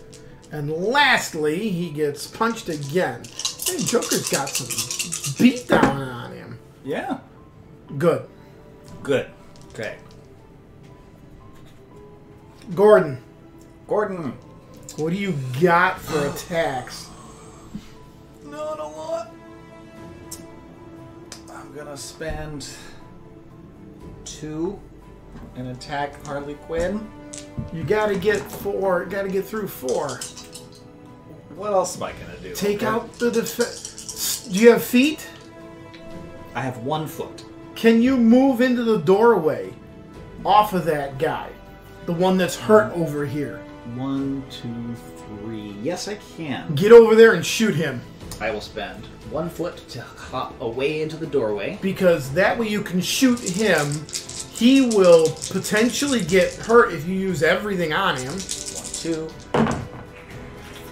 And lastly, he gets punched again. Hey, Joker's got some beat down on him. Yeah. Good. Good. Okay. Gordon, Gordon. what do you got for attacks? Not a lot. I'm gonna spend two and attack Harley Quinn. You gotta get four. Gotta get through four. What else am I gonna do? Take Okay. out the defense. Do you have feet? I have one foot. Can you move into the doorway off of that guy? The one that's hurt over here. One, two, three. Yes, I can. Get over there and shoot him. I will spend one foot to hop away into the doorway. Because that way you can shoot him. He will potentially get hurt if you use everything on him. One, two.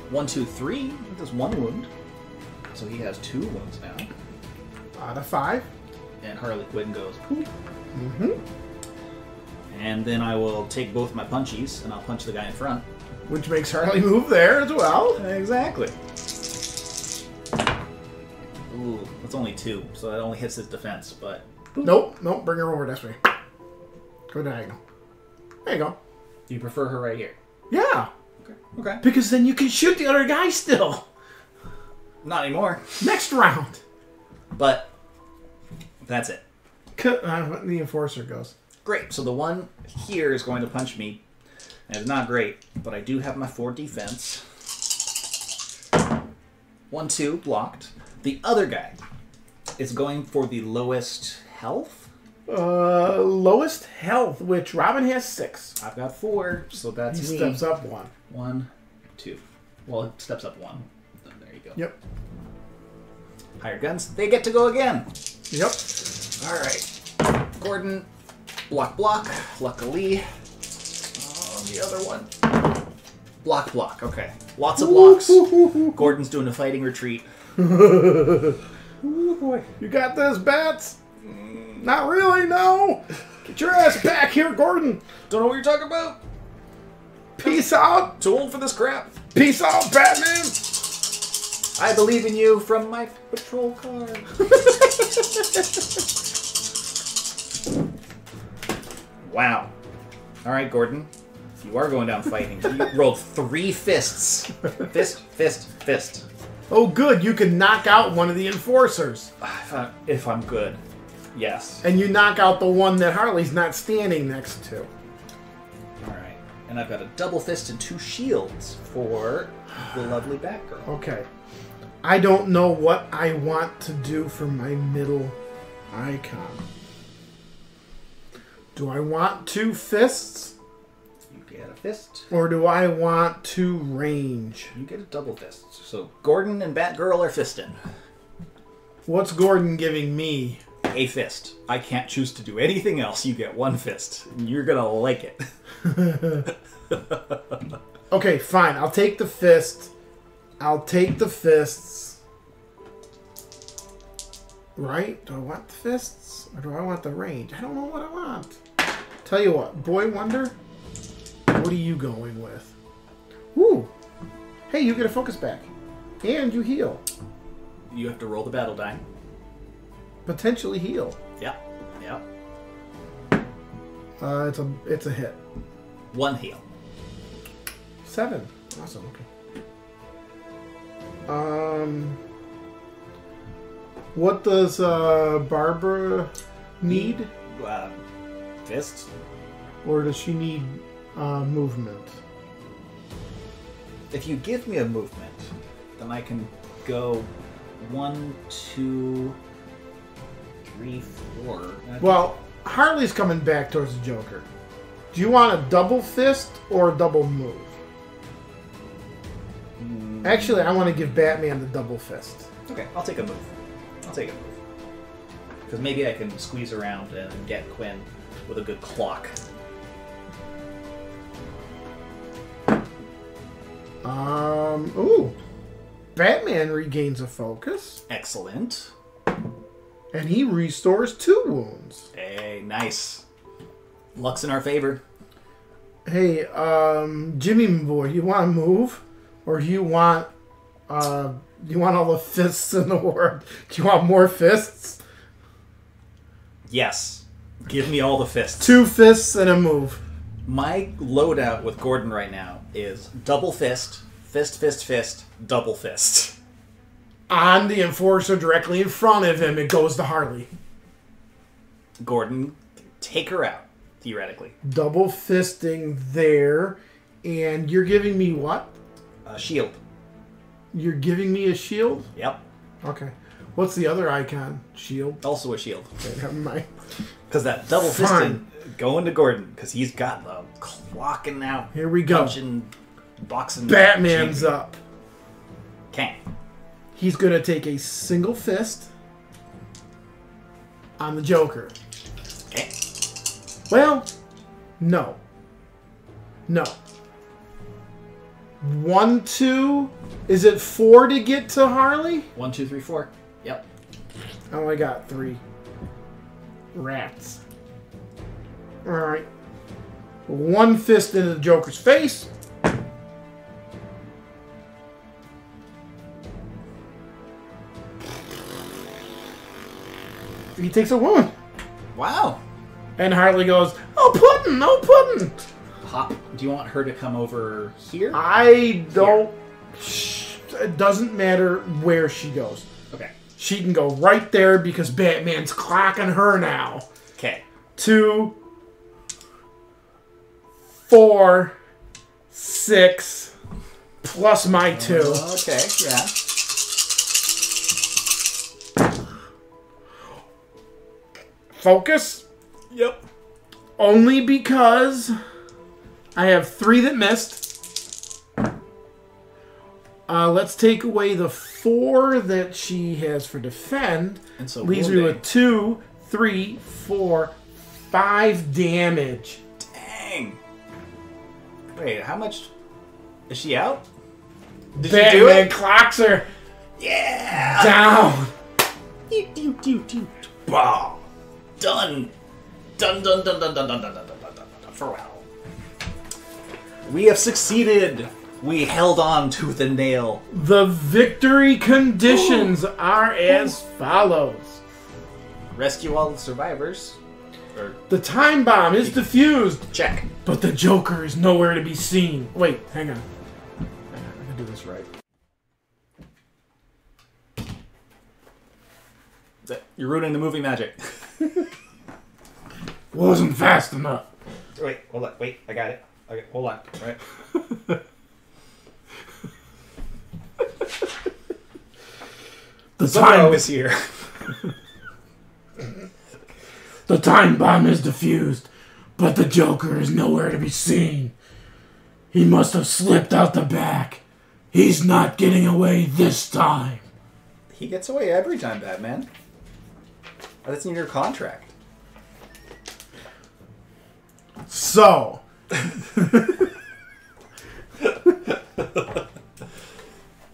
One, two, three. There's one wound. So he has two wounds now. Out of five. And Harley Quinn goes poop. Mm-hmm. And then I will take both my punchies and I'll punch the guy in front. Which makes Harley move there as well. Exactly. Ooh, that's only two, so that only hits his defense, but Nope, nope, bring her over this way. Go diagonal. There you go. you prefer her right here. Yeah, Okay. Okay. because then you can shoot the other guy still. Not anymore. Next round. But that's it. Uh, the enforcer goes. Great. So the one here is going to punch me. It's not great, but I do have my four defense. One, two, blocked. The other guy is going for the lowest health. Uh, lowest health, which Robin has six. I've got four, so that's He me. steps up one. One, two. Well, it steps up one. There you go. Yep. Higher guns. They get to go again. Yep. All right. Gordon, block, block. Luckily, oh, the other one. Block, block. Okay. Lots of blocks. Gordon's doing a fighting retreat. Ooh, boy. You got this, Bats? Not really, no. Get your ass back here, Gordon. Don't know what you're talking about. Peace out. Too old for this crap. Peace out, Batman. I believe in you from my patrol car. (laughs) wow. All right, Gordon. You are going down fighting. You (laughs) rolled three fists. Fist, fist, fist. Oh, good. You can knock out one of the enforcers. Uh, if, I, if I'm good, yes. And you knock out the one that Harley's not standing next to. All right. And I've got a double fist and two shields for the lovely Batgirl. Okay. I don't know what I want to do for my middle icon. Do I want two fists You get a fist. or do I want two range? You get a double fist. So Gordon and Batgirl are fisting. What's Gordon giving me? a fist. I can't choose to do anything else. You get one fist. and You're gonna like it. (laughs) Okay, fine. I'll take the fist. I'll take the fists. Right? Do I want the fists? Or do I want the range? I don't know what I want. Tell you what, Boy Wonder, what are you going with? Woo! Hey, you get a focus back. And you heal. You have to roll the battle die. Potentially heal. Yeah, yeah. Uh, it's a it's a hit. One heal. Seven. Awesome. Okay. Um. What does uh, Barbara need, Uh, fist. or does she need uh, movement? If you give me a movement, then I can go one, two, three, four. Well, Harley's coming back towards the Joker. Do you want a double fist or a double move? Actually, I want to give Batman the double fist. okay, I'll take a move. I'll take a move. Because maybe I can squeeze around and get Quinn with a good clock. Um. Ooh. Batman regains a focus. Excellent. and he restores two wounds. Hey, nice. Luck's in our favor. Hey, um, Jimmy boy, you want to move, or do you want, uh, you want all the fists in the world? Do you want more fists? Yes. Give me all the fists. Two fists and a move. My loadout with Gordon right now is double fist, fist, fist, fist, double fist. On the enforcer directly in front of him, it goes to Harley. Gordon, take her out, theoretically. Double fisting there, and you're giving me what? Uh, shield. You're giving me a shield? Yep. Okay. What's the other icon? Shield. Also a shield. (laughs) Okay, never mind. Because that double fisting going to Gordon, because he's got the clocking out, Here we go. punching, boxing. Batman's up. Okay. He's gonna take a single fist on the Joker. Okay. Well, no. No. One, two. Is it four to get to Harley? One, two, three, four. Yep. I only got three. Rats. Alright. One fist into the Joker's face. He takes a wound. Wow. And Harley goes, Oh, pudding, Oh, pudding. Hop. Do you want her to come over here? I don't. Sh- it doesn't matter where she goes. Okay. She can go right there because Batman's clocking her now. Okay. Two, four, six, plus my two. Okay. Yeah. Focus Yep. only because I have three that missed. Uh, let's take away the four that she has for defend. And so leaves me with two, three, four, five damage. Dang. Wait, how much is she out? Did she do Batman it? clocks her Yeah. down. Do, do, do, do. Bah. Done. Done, done, done, done, done, done, done, done, done, done, done, done, for well. We have succeeded. We held on to the nail. The victory conditions are as follows. Rescue all the survivors. Or The time bomb is defused, check. but the Joker is nowhere to be seen. Wait, hang on. Hang on, I can do this right. That- You're ruining the movie magic. (laughs) Wasn't fast enough. wait, hold on. Wait, I got it. Okay, hold on. Right. (laughs) The time, is here. (laughs) the time bomb is defused, but the Joker is nowhere to be seen. He must have slipped out the back. He's not getting away this time. He gets away every time, Batman. That's in your contract. So. (laughs)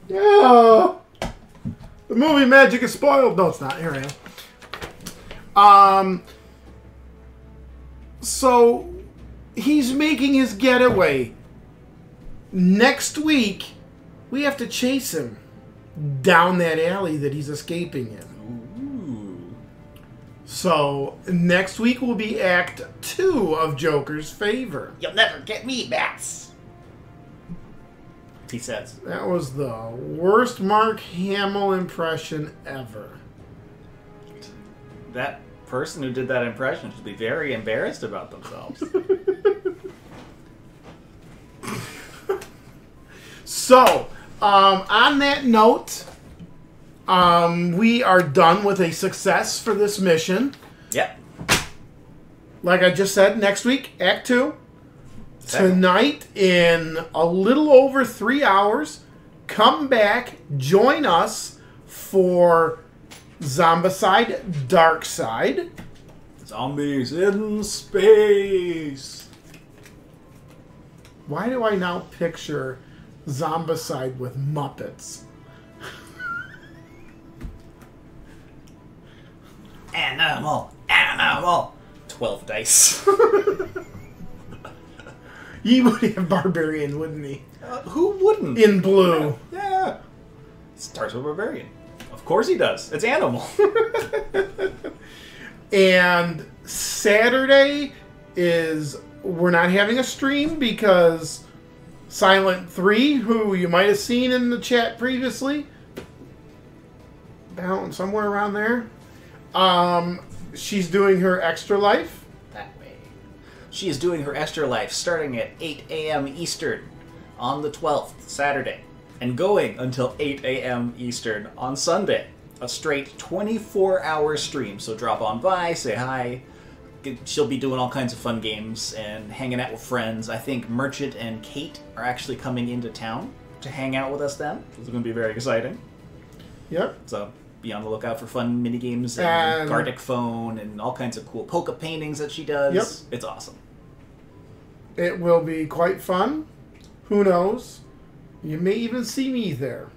yeah. The movie magic is spoiled. No, it's not. Here I am. Um. So, he's making his getaway. Next week, we have to chase him down that alley that he's escaping in. Ooh. So, next week will be Act 2 of Joker's Favor. You'll never get me, Bats. He says. That was the worst Mark Hamill impression ever. That person who did that impression should be very embarrassed about themselves. (laughs) So, um, on that note, um, we are done with a success for this mission. yep. Like I just said, next week, Act 2. Tonight, in a little over three hours, come back, join us for Zombicide Dark Side. Zombies in space. Why do I now picture Zombicide with Muppets? Animal, animal. 12 dice. (laughs) He would have barbarian, wouldn't he? Uh, who wouldn't? In blue. Yeah. Starts with barbarian. Of course he does. It's animal. (laughs) And Saturday is we're not having a stream because Silent 3, who you might have seen in the chat previously, down somewhere around there. Um, she's doing her extra life. that way. She is doing her extra life starting at 8 a.m. Eastern on the 12th, Saturday, and going until 8 a.m. Eastern on Sunday. A straight 24 hour stream. So drop on by, say hi. She'll be doing all kinds of fun games and hanging out with friends. I think Merchant and Kate are actually coming into town to hang out with us then. This is going to be very exciting. Yep. So be on the lookout for fun mini games And- and Gartic Phone and all kinds of cool polka paintings that she does. Yep. It's awesome. It will be quite fun. Who knows? You may even see me there.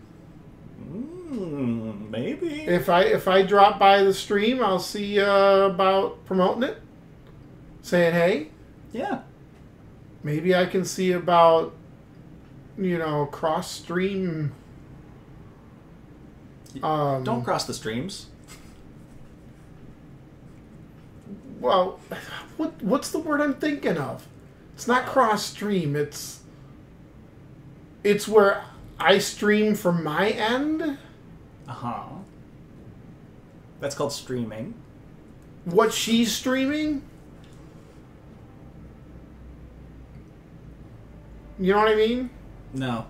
Mm, maybe. If I if I drop by the stream, I'll see uh, about promoting it, saying hey. yeah. Maybe I can see about you know cross stream. Um, Don't cross the streams. Well, what what's the word I'm thinking of? It's not cross stream. It's it's where I stream from my end. Uh huh. That's called streaming. What she's streaming. You know what I mean? No.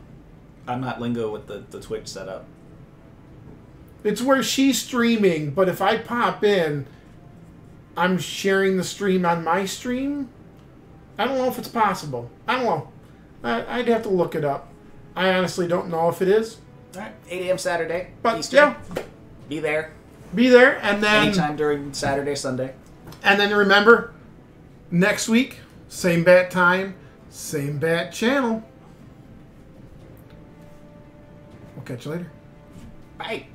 I'm not lingo with the, the Twitch setup. It's where she's streaming, but if I pop in, I'm sharing the stream on my stream. I don't know if it's possible. I don't know. I, I'd have to look it up. I honestly don't know if it is. Alright. 8 a.m. Saturday. But Eastern. yeah, Be there. be there, and then Anytime during Saturday, Sunday. and then remember, next week, same bat time, same bat channel. We'll catch you later. Bye.